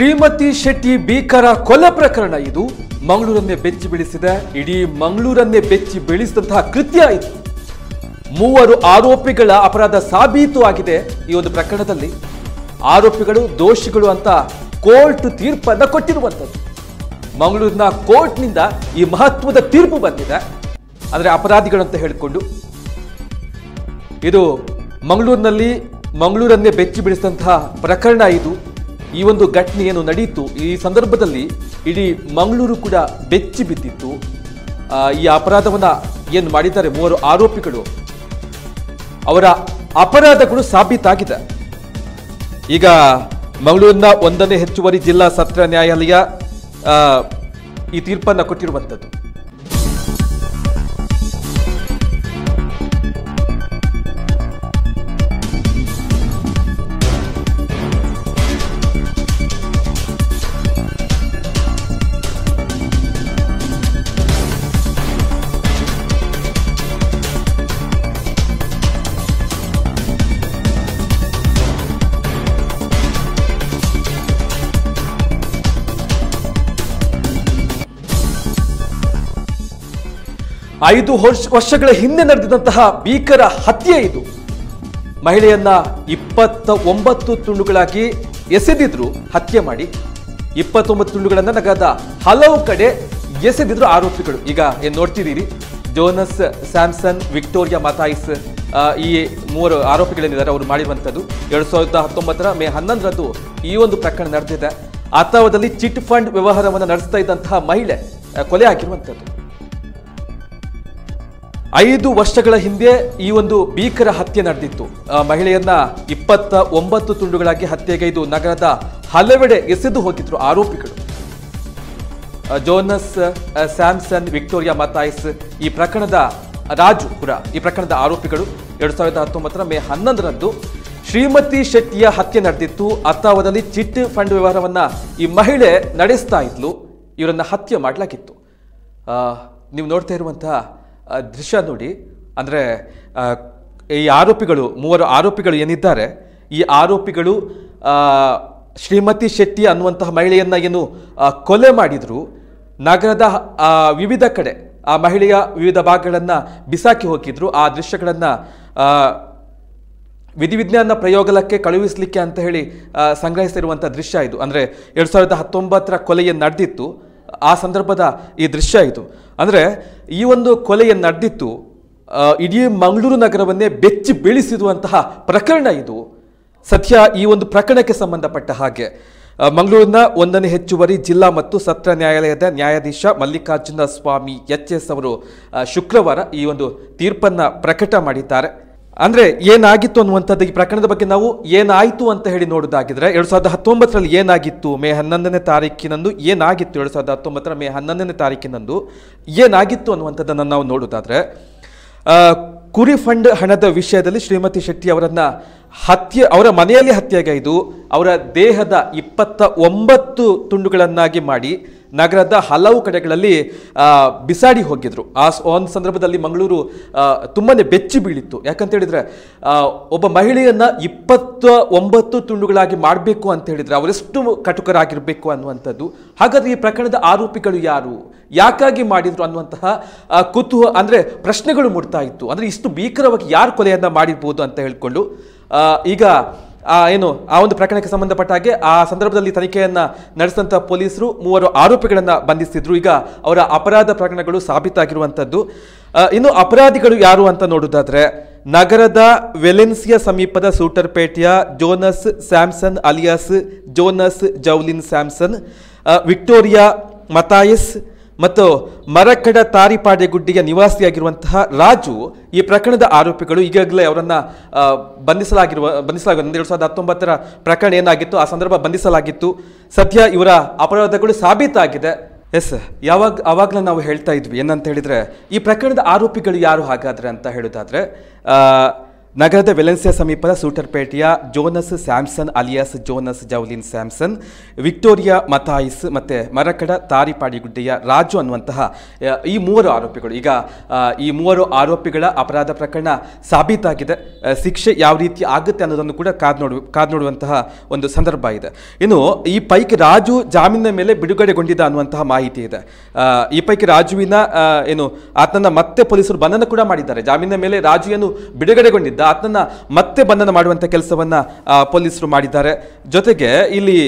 ಶ್ರೀಮತಿ ಶೆಟ್ಟಿ ಭೀಕರ ಕೊಲೆ ಪ್ರಕರಣ ಇದು. ಮಂಗಳೂರನ್ನೇ ಬೆಚ್ಚಿ ಬೀಳಿಸಿದೆ. ಇಡೀ ಮಂಗಳೂರನ್ನೇ ಬೆಚ್ಚಿ ಬೀಳಿಸಿದಂತಹ ಕೃತ್ಯ ಇದು. ಮೂವರು ಆರೋಪಿಗಳ ಅಪರಾಧ ಸಾಬೀತು ಆಗಿದೆ ಈ ಒಂದು ಪ್ರಕರಣದಲ್ಲಿ. ಆರೋಪಿಗಳು, ದೋಷಿಗಳು ಅಂತ ಕೋರ್ಟ್ ತೀರ್ಪನ್ನು ಕೊಟ್ಟಿರುವಂಥದ್ದು. ಮಂಗಳೂರಿನ ಕೋರ್ಟ್ನಿಂದ ಈ ಮಹತ್ವದ ತೀರ್ಪು ಬಂದಿದೆ. ಅಂದರೆ ಅಪರಾಧಿಗಳು ಅಂತ ಹೇಳಿಕೊಂಡು. ಇದು ಮಂಗಳೂರಿನಲ್ಲಿ ಮಂಗಳೂರನ್ನೇ ಬೆಚ್ಚಿ ಬೀಳಿಸಿದಂತಹ ಪ್ರಕರಣ ಇದು. ಈ ಒಂದು ಘಟನೆ ಏನು ನಡೆಯಿತು ಈ ಸಂದರ್ಭದಲ್ಲಿ ಇಡೀ ಮಂಗಳೂರು ಕೂಡ ಬೆಚ್ಚಿ ಬಿದ್ದಿತ್ತು. ಈ ಅಪರಾಧವನ್ನ ಏನು ಮಾಡಿದ್ದಾರೆ ಮೂವರು ಆರೋಪಿಗಳು. ಅವರ ಅಪರಾಧಗಳು ಸಾಬೀತಾಗಿದೆ. ಈಗ ಮಂಗಳೂರಿನ ಒಂದನೇ ಹೆಚ್ಚುವರಿ ಜಿಲ್ಲಾ ಸತ್ರ ನ್ಯಾಯಾಲಯ ಈ ತೀರ್ಪನ್ನ ಕೊಟ್ಟಿರುವಂಥದ್ದು. ಐದು ವರ್ಷ ವರ್ಷಗಳ ಹಿಂದೆ ನಡೆದಿದಂತಹ ಭೀಕರ ಹತ್ಯೆ ಇದು. ಮಹಿಳೆಯನ್ನ ಇಪ್ಪತ್ತ ಒಂಬತ್ತು ತುಂಡುಗಳಾಗಿ ಎಸೆದಿದ್ರು ಹತ್ಯೆ ಮಾಡಿ. ಇಪ್ಪತ್ತೊಂಬತ್ತು ತುಂಡುಗಳನ್ನ ನಗರದ ಹಲವು ಕಡೆ ಎಸೆದಿದ್ರು ಆರೋಪಿಗಳು. ಈಗ ಏನ್ ನೋಡ್ತಿದ್ದೀರಿ? ಜೋನಸ್ ಸ್ಯಾಮ್ಸನ್ ವಿಕ್ಟೋರಿಯಾ ಮತಾಯಿಸ್ ಆ, ಈ ಮೂವರು ಆರೋಪಿಗಳೇನಿದ್ದಾರೆ ಅವರು ಮಾಡಿರುವಂಥದ್ದು. ಎರಡು ಸಾವಿರದ ಹತ್ತೊಂಬತ್ತರ ಮೇ ಹನ್ನೊಂದರಂದು ಈ ಒಂದು ಪ್ರಕರಣ ನಡೆದಿದೆ. ಅಥವಾದಲ್ಲಿ ಚಿಟ್ ಫಂಡ್ ವ್ಯವಹಾರವನ್ನು ನಡೆಸ್ತಾ ಇದ್ದಂತಹ ಮಹಿಳೆ ಕೊಲೆ ಆಗಿರುವಂಥದ್ದು. ಐದು ವರ್ಷಗಳ ಹಿಂದೆ ಈ ಒಂದು ಭೀಕರ ಹತ್ಯೆ ನಡೆದಿತ್ತು. ಮಹಿಳೆಯನ್ನ ಇಪ್ಪತ್ತ ಒಂಬತ್ತು ತುಂಡುಗಳಾಗಿ ಹತ್ಯೆಗೈದು ನಗರದ ಹಲವೆಡೆ ಎಸೆದು ಹೋಗಿದ್ರು ಆರೋಪಿಗಳು. ಜೋನಸ್ ಸ್ಯಾಮ್ಸನ್, ವಿಕ್ಟೋರಿಯಾ ಮತಾಯಿಸ್ ಈ ಪ್ರಕರಣದ ರಾಜು ಪುರ ಈ ಪ್ರಕರಣದ ಆರೋಪಿಗಳು. ಎರಡ್ ಸಾವಿರದ ಹತ್ತೊಂಬತ್ತರ ಮೇ ಹನ್ನೊಂದರಂದು ಶ್ರೀಮತಿ ಶೆಟ್ಟಿಯ ಹತ್ಯೆ ನಡೆದಿತ್ತು. ಅತ್ತಾವದಲ್ಲಿ ಚಿಟ್ ಫಂಡ್ ವ್ಯವಹಾರವನ್ನ ಈ ಮಹಿಳೆ ನಡೆಸ್ತಾ ಇದ್ಲು. ಇವರನ್ನ ಹತ್ಯೆ ಮಾಡಲಾಗಿತ್ತು. ನೀವು ನೋಡ್ತಾ ಇರುವಂತಹ ದೃಶ್ಯ ನೋಡಿ, ಅಂದರೆ ಈ ಆರೋಪಿಗಳು, ಮೂವರು ಆರೋಪಿಗಳು ಏನಿದ್ದಾರೆ, ಈ ಆರೋಪಿಗಳು ಶ್ರೀಮತಿ ಶೆಟ್ಟಿ ಅನ್ನುವಂತಹ ಮಹಿಳೆಯನ್ನು ಏನು ಕೊಲೆ ಮಾಡಿದರು. ನಗರದ ವಿವಿಧ ಕಡೆ, ಆ ಮಹಿಳೆಯ ವಿವಿಧ ಭಾಗಗಳನ್ನು ಬಿಸಾಕಿ ಹೋಗಿದ್ರು. ಆ ದೃಶ್ಯಗಳನ್ನು ವಿಧಿವಿಜ್ಞಾನ ಪ್ರಯೋಗಲಕ್ಕೆ ಕಳುಹಿಸಲಿಕ್ಕೆ ಅಂತ ಹೇಳಿ ಸಂಗ್ರಹಿಸಿರುವಂಥ ದೃಶ್ಯ ಇದು. ಅಂದರೆ, ಎರಡು ಸಾವಿರದ ಹತ್ತೊಂಬತ್ತರ ಕೊಲೆಯನ್ನು ನಡೆದಿತ್ತು. ಆ ಸಂದರ್ಭದ ಈ ದೃಶ್ಯ ಇದು. ಅಂದರೆ ಈ ಒಂದು ಕೊಲೆಯನ್ನು ನಡೆದಿತ್ತು ಇಡೀ ಮಂಗಳೂರು ನಗರವನ್ನೇ ಬೆಚ್ಚಿ ಬೀಳಿಸಿರುವಂತಹ ಪ್ರಕರಣ ಇದು. ಸದ್ಯ ಈ ಒಂದು ಪ್ರಕರಣಕ್ಕೆ ಸಂಬಂಧಪಟ್ಟ ಹಾಗೆ. ಮಂಗಳೂರಿನ ಒಂದನೇ ಹೆಚ್ಚುವರಿ ಜಿಲ್ಲಾ ಮತ್ತು ಸತ್ರ ನ್ಯಾಯಾಲಯದ ನ್ಯಾಯಾಧೀಶ ಮಲ್ಲಿಕಾರ್ಜುನ ಸ್ವಾಮಿ ಎಚ್ ಎಸ್ ಅವರು ಶುಕ್ರವಾರ ಈ ಒಂದು ತೀರ್ಪನ್ನು ಪ್ರಕಟ ಮಾಡಿದ್ದಾರೆ. ಅಂದ್ರೆ ಏನಾಗಿತ್ತು ಅನ್ನುವಂಥದ್ದು ಈ ಪ್ರಕರಣದ ಬಗ್ಗೆ ನಾವು ಏನಾಯಿತು ಅಂತ ಹೇಳಿ ನೋಡೋದಾಗಿದ್ರೆ ಎರಡು ಸಾವಿರದ ಹತ್ತೊಂಬತ್ತರಲ್ಲಿ ಏನಾಗಿತ್ತು? ಮೇ ಹನ್ನೊಂದನೇ ತಾರೀಕಿನಂದು ಏನಾಗಿತ್ತು? ಎರಡ್ ಸಾವಿರದ ಹತ್ತೊಂಬತ್ತರ ಮೇ ಹನ್ನೊಂದನೇ ತಾರೀಕಿನಂದು ಏನಾಗಿತ್ತು ಅನ್ನುವಂಥದ್ದನ್ನು ನಾವು ನೋಡೋದಾದ್ರೆ ಕುರಿ ಫಂಡ್ ಹಣದ ವಿಷಯದಲ್ಲಿ ಶ್ರೀಮತಿ ಶೆಟ್ಟಿ ಅವರನ್ನ ಹತ್ಯೆ, ಅವರ ಮನೆಯಲ್ಲಿ ಹತ್ಯೆಗೈದು, ಅವರ ದೇಹದ ಇಪ್ಪತ್ತ ಒಂಬತ್ತು ತುಂಡುಗಳನ್ನಾಗಿ ಮಾಡಿ ನಗರದ ಹಲವು ಕಡೆಗಳಲ್ಲಿ ಬಿಸಾಡಿ ಹೋಗಿದ್ರು. ಆ ಒಂದು ಸಂದರ್ಭದಲ್ಲಿ ಮಂಗಳೂರು ತುಂಬಾ ಬೆಚ್ಚಿ ಬೀಳಿತ್ತು. ಯಾಕಂತ ಹೇಳಿದ್ರೆ ಒಬ್ಬ ಮಹಿಳೆಯನ್ನ ಇಪ್ಪತ್ತ ಒಂಬತ್ತು ತುಂಡುಗಳಾಗಿ ಮಾಡಬೇಕು ಅಂತ ಹೇಳಿದ್ರೆ, ಅವರೆಷ್ಟು ಕಟುಕರಾಗಿರಬೇಕು ಅನ್ನುವಂಥದ್ದು. ಹಾಗಾದ್ರೆ ಈ ಪ್ರಕರಣದ ಆರೋಪಿಗಳು ಯಾರು? ಯಾಕಾಗಿ ಮಾಡಿದ್ರು ಅನ್ನುವಂತಹ ಕುತೂಹ ಅಂದ್ರೆ ಪ್ರಶ್ನೆಗಳು ಮೂಡ್ತಾ ಇತ್ತು. ಅಂದ್ರೆ ಇಷ್ಟು ಭೀಕರವಾಗಿ ಯಾರು ಕೊಲೆಯನ್ನ ಮಾಡಿರ್ಬೋದು ಅಂತ ಹೇಳ್ಕೊಂಡು ಈಗ ಆ, ಏನು, ಆ ಒಂದು ಪ್ರಕರಣಕ್ಕೆ ಸಂಬಂಧಪಟ್ಟ ಹಾಗೆ ಆ ಸಂದರ್ಭದಲ್ಲಿ ತನಿಖೆಯನ್ನ ನಡೆಸಿದಂಥ ಪೊಲೀಸರು ಮೂವರು ಆರೋಪಿಗಳನ್ನ ಬಂಧಿಸಿದ್ರು. ಈಗ ಅವರ ಅಪರಾಧ ಪ್ರಕರಣಗಳು ಸಾಬೀತಾಗಿರುವಂಥದ್ದು ಇನ್ನು ಅಪರಾಧಿಗಳು ಯಾರು ಅಂತ ನೋಡೋದಾದರೆ, ನಗರದ ವೆಲೆನ್ಸಿಯಾ ಸಮೀಪದ ಸೂಟರ್ಪೇಟೆಯ ಜೋನಸ್ ಸ್ಯಾಮ್ಸನ್ ಅಲಿಯಾಸ್ ಜೋನಸ್ ಜೌಲಿನ್ ಸ್ಯಾಮ್ಸನ್ ವಿಕ್ಟೋರಿಯಾ ಮತಾಯಸ್ ಮತ್ತು ಮರಕಡ ತಾರಿಪಾಡೆಗುಡ್ಡಿಯ ನಿವಾಸಿಯಾಗಿರುವಂತಹ ರಾಜು ಈ ಪ್ರಕರಣದ ಆರೋಪಿಗಳು ಈಗಾಗಲೇ ಅವರನ್ನು ಬಂಧಿಸಲಾಗಿರುವ ಬಂಧಿಸಲಾಗಿರುವ ಎರಡು ಸಾವಿರದ ಹತ್ತೊಂಬತ್ತರ ಪ್ರಕರಣ ಏನಾಗಿತ್ತು, ಆ ಸಂದರ್ಭ ಬಂಧಿಸಲಾಗಿತ್ತು. ಸದ್ಯ ಇವರ ಅಪರಾಧಗಳು ಸಾಬೀತಾಗಿದೆ. ಎಸ್, ಯಾವಾಗ ಆವಾಗಲೇ ನಾವು ಹೇಳ್ತಾ ಇದ್ವಿ. ಏನಂತ ಹೇಳಿದರೆ, ಈ ಪ್ರಕರಣದ ಆರೋಪಿಗಳು ಯಾರು ಹಾಗಾದ್ರೆ ಅಂತ ಹೇಳೋದಾದರೆ ನಗರದ ವೆಲೆನ್ಸಿಯಾ ಸಮೀಪದ ಸೂಟರ್ಪೇಟೆಯ ಜೋನಸ್ ಸ್ಯಾಮ್ಸನ್ ಅಲಿಯಾಸ್ ಜೋನಸ್ ಜೌಲಿನ್ ಸ್ಯಾಮ್ಸನ್, ವಿಕ್ಟೋರಿಯಾ ಮಥಾಯಿಸ್ ಮತ್ತು ಮರಕಡ ತಾರಿಪಾಡಿಗುಡ್ಡೆಯ ರಾಜು ಅನ್ನುವಂತಹ ಈ ಮೂವರು ಆರೋಪಿಗಳು. ಈಗ ಈ ಮೂವರು ಆರೋಪಿಗಳ ಅಪರಾಧ ಪ್ರಕರಣ ಸಾಬೀತಾಗಿದೆ. ಶಿಕ್ಷೆ ಯಾವ ರೀತಿ ಆಗುತ್ತೆ ಅನ್ನೋದನ್ನು ಕೂಡ ಕಾದ್ ನೋಡು, ಕಾದ್ ನೋಡುವಂತಹ ಒಂದು ಸಂದರ್ಭ ಇದೆ. ಇನ್ನು, ಈ ಪೈಕಿ ರಾಜು ಜಾಮೀನಿನ ಮೇಲೆ ಬಿಡುಗಡೆಗೊಂಡಿದ್ದ ಅನ್ನುವಂತಹ ಮಾಹಿತಿ ಇದೆ. ಈ ಪೈಕಿ ರಾಜುವಿನ ಏನು ಆತನ ಮತ್ತೆ ಪೊಲೀಸರು ಬಂಧನ ಕೂಡ ಮಾಡಿದ್ದಾರೆ. ಜಾಮೀನಿನ ಮೇಲೆ ರಾಜು ಏನು ಬಿಡುಗಡೆಗೊಂಡಿದ್ದ ಆತನನ್ನ ಮತ್ತೆ ಬಂಧನ ಮಾಡುವಂತ ಕೆಲಸವನ್ನ ಪೊಲೀಸರು ಮಾಡಿದ್ದಾರೆ. ಜೊತೆಗೆ ಇಲ್ಲಿ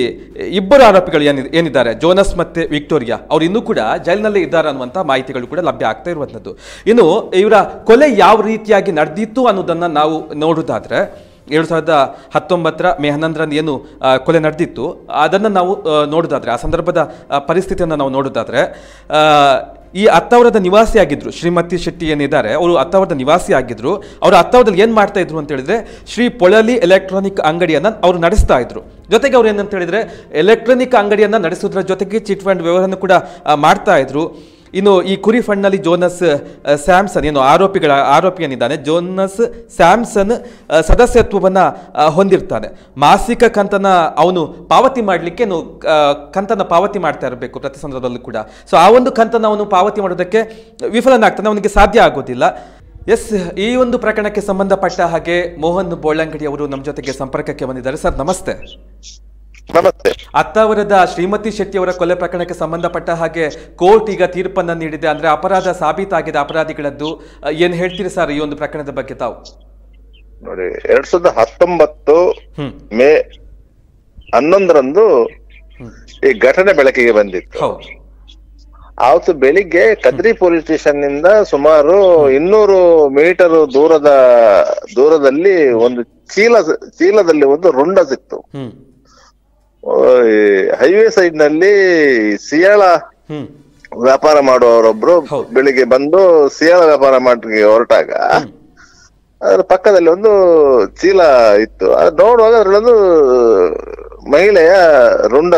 ಇಬ್ಬರು ಆರೋಪಿಗಳು ಏನಿ ಏನಿದ್ದಾರೆ? ಜೋನಸ್ ಮತ್ತೆ ವಿಕ್ಟೋರಿಯಾ. ಅವರು ಇನ್ನೂ ಕೂಡ ಜೈಲಿನಲ್ಲೇ ಇದ್ದಾರೆ ಅನ್ನುವಂಥ ಮಾಹಿತಿಗಳು ಕೂಡ ಲಭ್ಯ ಆಗ್ತಾ ಇರುವಂಥದ್ದು ಇನ್ನು ಇವರ ಕೊಲೆ ಯಾವ ರೀತಿಯಾಗಿ ನಡೆದಿತ್ತು ಅನ್ನೋದನ್ನ ನಾವು ನೋಡೋದಾದ್ರೆ, ಎರಡು ಸಾವಿರದ ಹತ್ತೊಂಬತ್ತರ ಮೇ ಹನ್ನೊಂದರಂದು ಏನು ಕೊಲೆ ನಡೆದಿತ್ತು, ಅದನ್ನು ನಾವು ನೋಡೋದಾದರೆ, ಆ ಸಂದರ್ಭದ ಪರಿಸ್ಥಿತಿಯನ್ನು ನಾವು ನೋಡೋದಾದ್ರೆ ಈ ಅತ್ತವರದ ನಿವಾಸಿ ಆಗಿದ್ರು. ಶ್ರೀಮತಿ ಶೆಟ್ಟಿ ಏನಿದ್ದಾರೆ, ಅವರು ಅತ್ತಾವರದ ನಿವಾಸಿ ಆಗಿದ್ರು. ಅವರು ಅತ್ತಾವರದಲ್ಲಿ ಏನು ಮಾಡ್ತಾ ಇದ್ರು ಅಂತ ಹೇಳಿದ್ರೆ, ಶ್ರೀ ಪೊಳಲಿ ಎಲೆಕ್ಟ್ರಾನಿಕ್ ಅಂಗಡಿಯನ್ನ ಅವರು ನಡೆಸ್ತಾ ಇದ್ರು. ಜೊತೆಗೆ ಅವ್ರು ಏನಂತ ಹೇಳಿದ್ರೆ ಎಲೆಕ್ಟ್ರಾನಿಕ್ ಅಂಗಡಿಯನ್ನ ನಡೆಸೋದ್ರ ಜೊತೆಗೆ ಚಿಟ್ ಫಂಡ್ ವ್ಯವಹಾರನ ಕೂಡ ಮಾಡ್ತಾ ಇದ್ರು. ಇನ್ನು ಈ ಕುರಿ ಫಂಡ್ನಲ್ಲಿ ಜೋನಸ್ ಸ್ಯಾಮ್ಸನ್, ಏನು ಆರೋಪಿಗಳ ಆರೋಪಿಯನ್ನಿದ್ದಾನೆ ಜೋನಸ್ ಸ್ಯಾಮ್ಸನ್ ಸದಸ್ಯತ್ವವನ್ನು ಸದಸ್ಯತ್ವವನ್ನ ಹೊಂದಿರ್ತಾನೆ. ಮಾಸಿಕ ಕಂತನ ಅವನು ಪಾವತಿ ಮಾಡಲಿಕ್ಕೆ ಕಂತನ ಪಾವತಿ ಮಾಡ್ತಾ ಇರಬೇಕು ಪ್ರತಿ ಸಂದರ್ಭದಲ್ಲೂ ಕೂಡ. ಸೊ ಆ ಒಂದು ಕಂತನ ಅವನು ಪಾವತಿ ಮಾಡೋದಕ್ಕೆ ವಿಫಲನಾಗ್ತಾನೆ. ಅವನಿಗೆ ಸಾಧ್ಯ ಆಗೋದಿಲ್ಲ. ಎಸ್, ಈ ಒಂದು ಪ್ರಕರಣಕ್ಕೆ ಸಂಬಂಧಪಟ್ಟ ಹಾಗೆ ಮೋಹನ್ ಬೋಳಂಗಡಿ ಅವರು ನಮ್ಮ ಜೊತೆಗೆ ಸಂಪರ್ಕಕ್ಕೆ ಬಂದಿದ್ದಾರೆ. ಸರ್, ನಮಸ್ತೆ. ನಮಸ್ತೆ. ಅತ್ತಾವರದ ಶ್ರೀಮತಿ ಶೆಟ್ಟಿ ಅವರ ಕೊಲೆ ಪ್ರಕರಣಕ್ಕೆ ಸಂಬಂಧಪಟ್ಟ ಹಾಗೆ ಕೋರ್ಟ್ ಈಗ ತೀರ್ಪನ್ನ ನೀಡಿದೆ. ಅಂದ್ರೆ ಅಪರಾಧ ಸಾಬೀತಾಗಿದೆ ಅಪರಾಧಿಗಳದ್ದು. ಏನ್ ಹೇಳ್ತೀರಿ ಸರ್ ಈ ಒಂದು ಪ್ರಕರಣದ ಬಗ್ಗೆ ತಾವು? ನೋಡಿ ಎರಡ್ ಸಾವಿರದ ಹತ್ತೊಂಬತ್ತು ಮೇ ಹನ್ನೊಂದರಂದು. ಈ ಘಟನೆ ಬೆಳಕಿಗೆ ಬಂದಿತ್ತು. ಆವತ್ತು ಬೆಳಿಗ್ಗೆ ಕದ್ರಿ ಪೊಲೀಸ್ ಸ್ಟೇಷನ್ನಿಂದ ಸುಮಾರು ಇನ್ನೂರು ಮೀಟರ್ ದೂರದ ದೂರದಲ್ಲಿ ಒಂದು ಚೀಲ ಚೀಲದಲ್ಲಿ ಒಂದು ರುಂಡ ಸಿಕ್ತು. ಹೈವೇ ಸೈಡ್ನಲ್ಲಿ ಸಿಯಾಳ ವ್ಯಾಪಾರ ಮಾಡುವವರೊಬ್ರು. ಬೆಳಿಗ್ಗೆ ಬಂದು ಸಿಯಾಳ ವ್ಯಾಪಾರ ಮಾಡಿ ಹೊರಟಾಗ ಅದ್ರ ಪಕ್ಕದಲ್ಲಿ ಒಂದು ಚೀಲ ಇತ್ತು. ಅದು ನೋಡುವಾಗ ಅದರಲ್ಲೊಂದು ಮಹಿಳೆಯ ರುಂಡ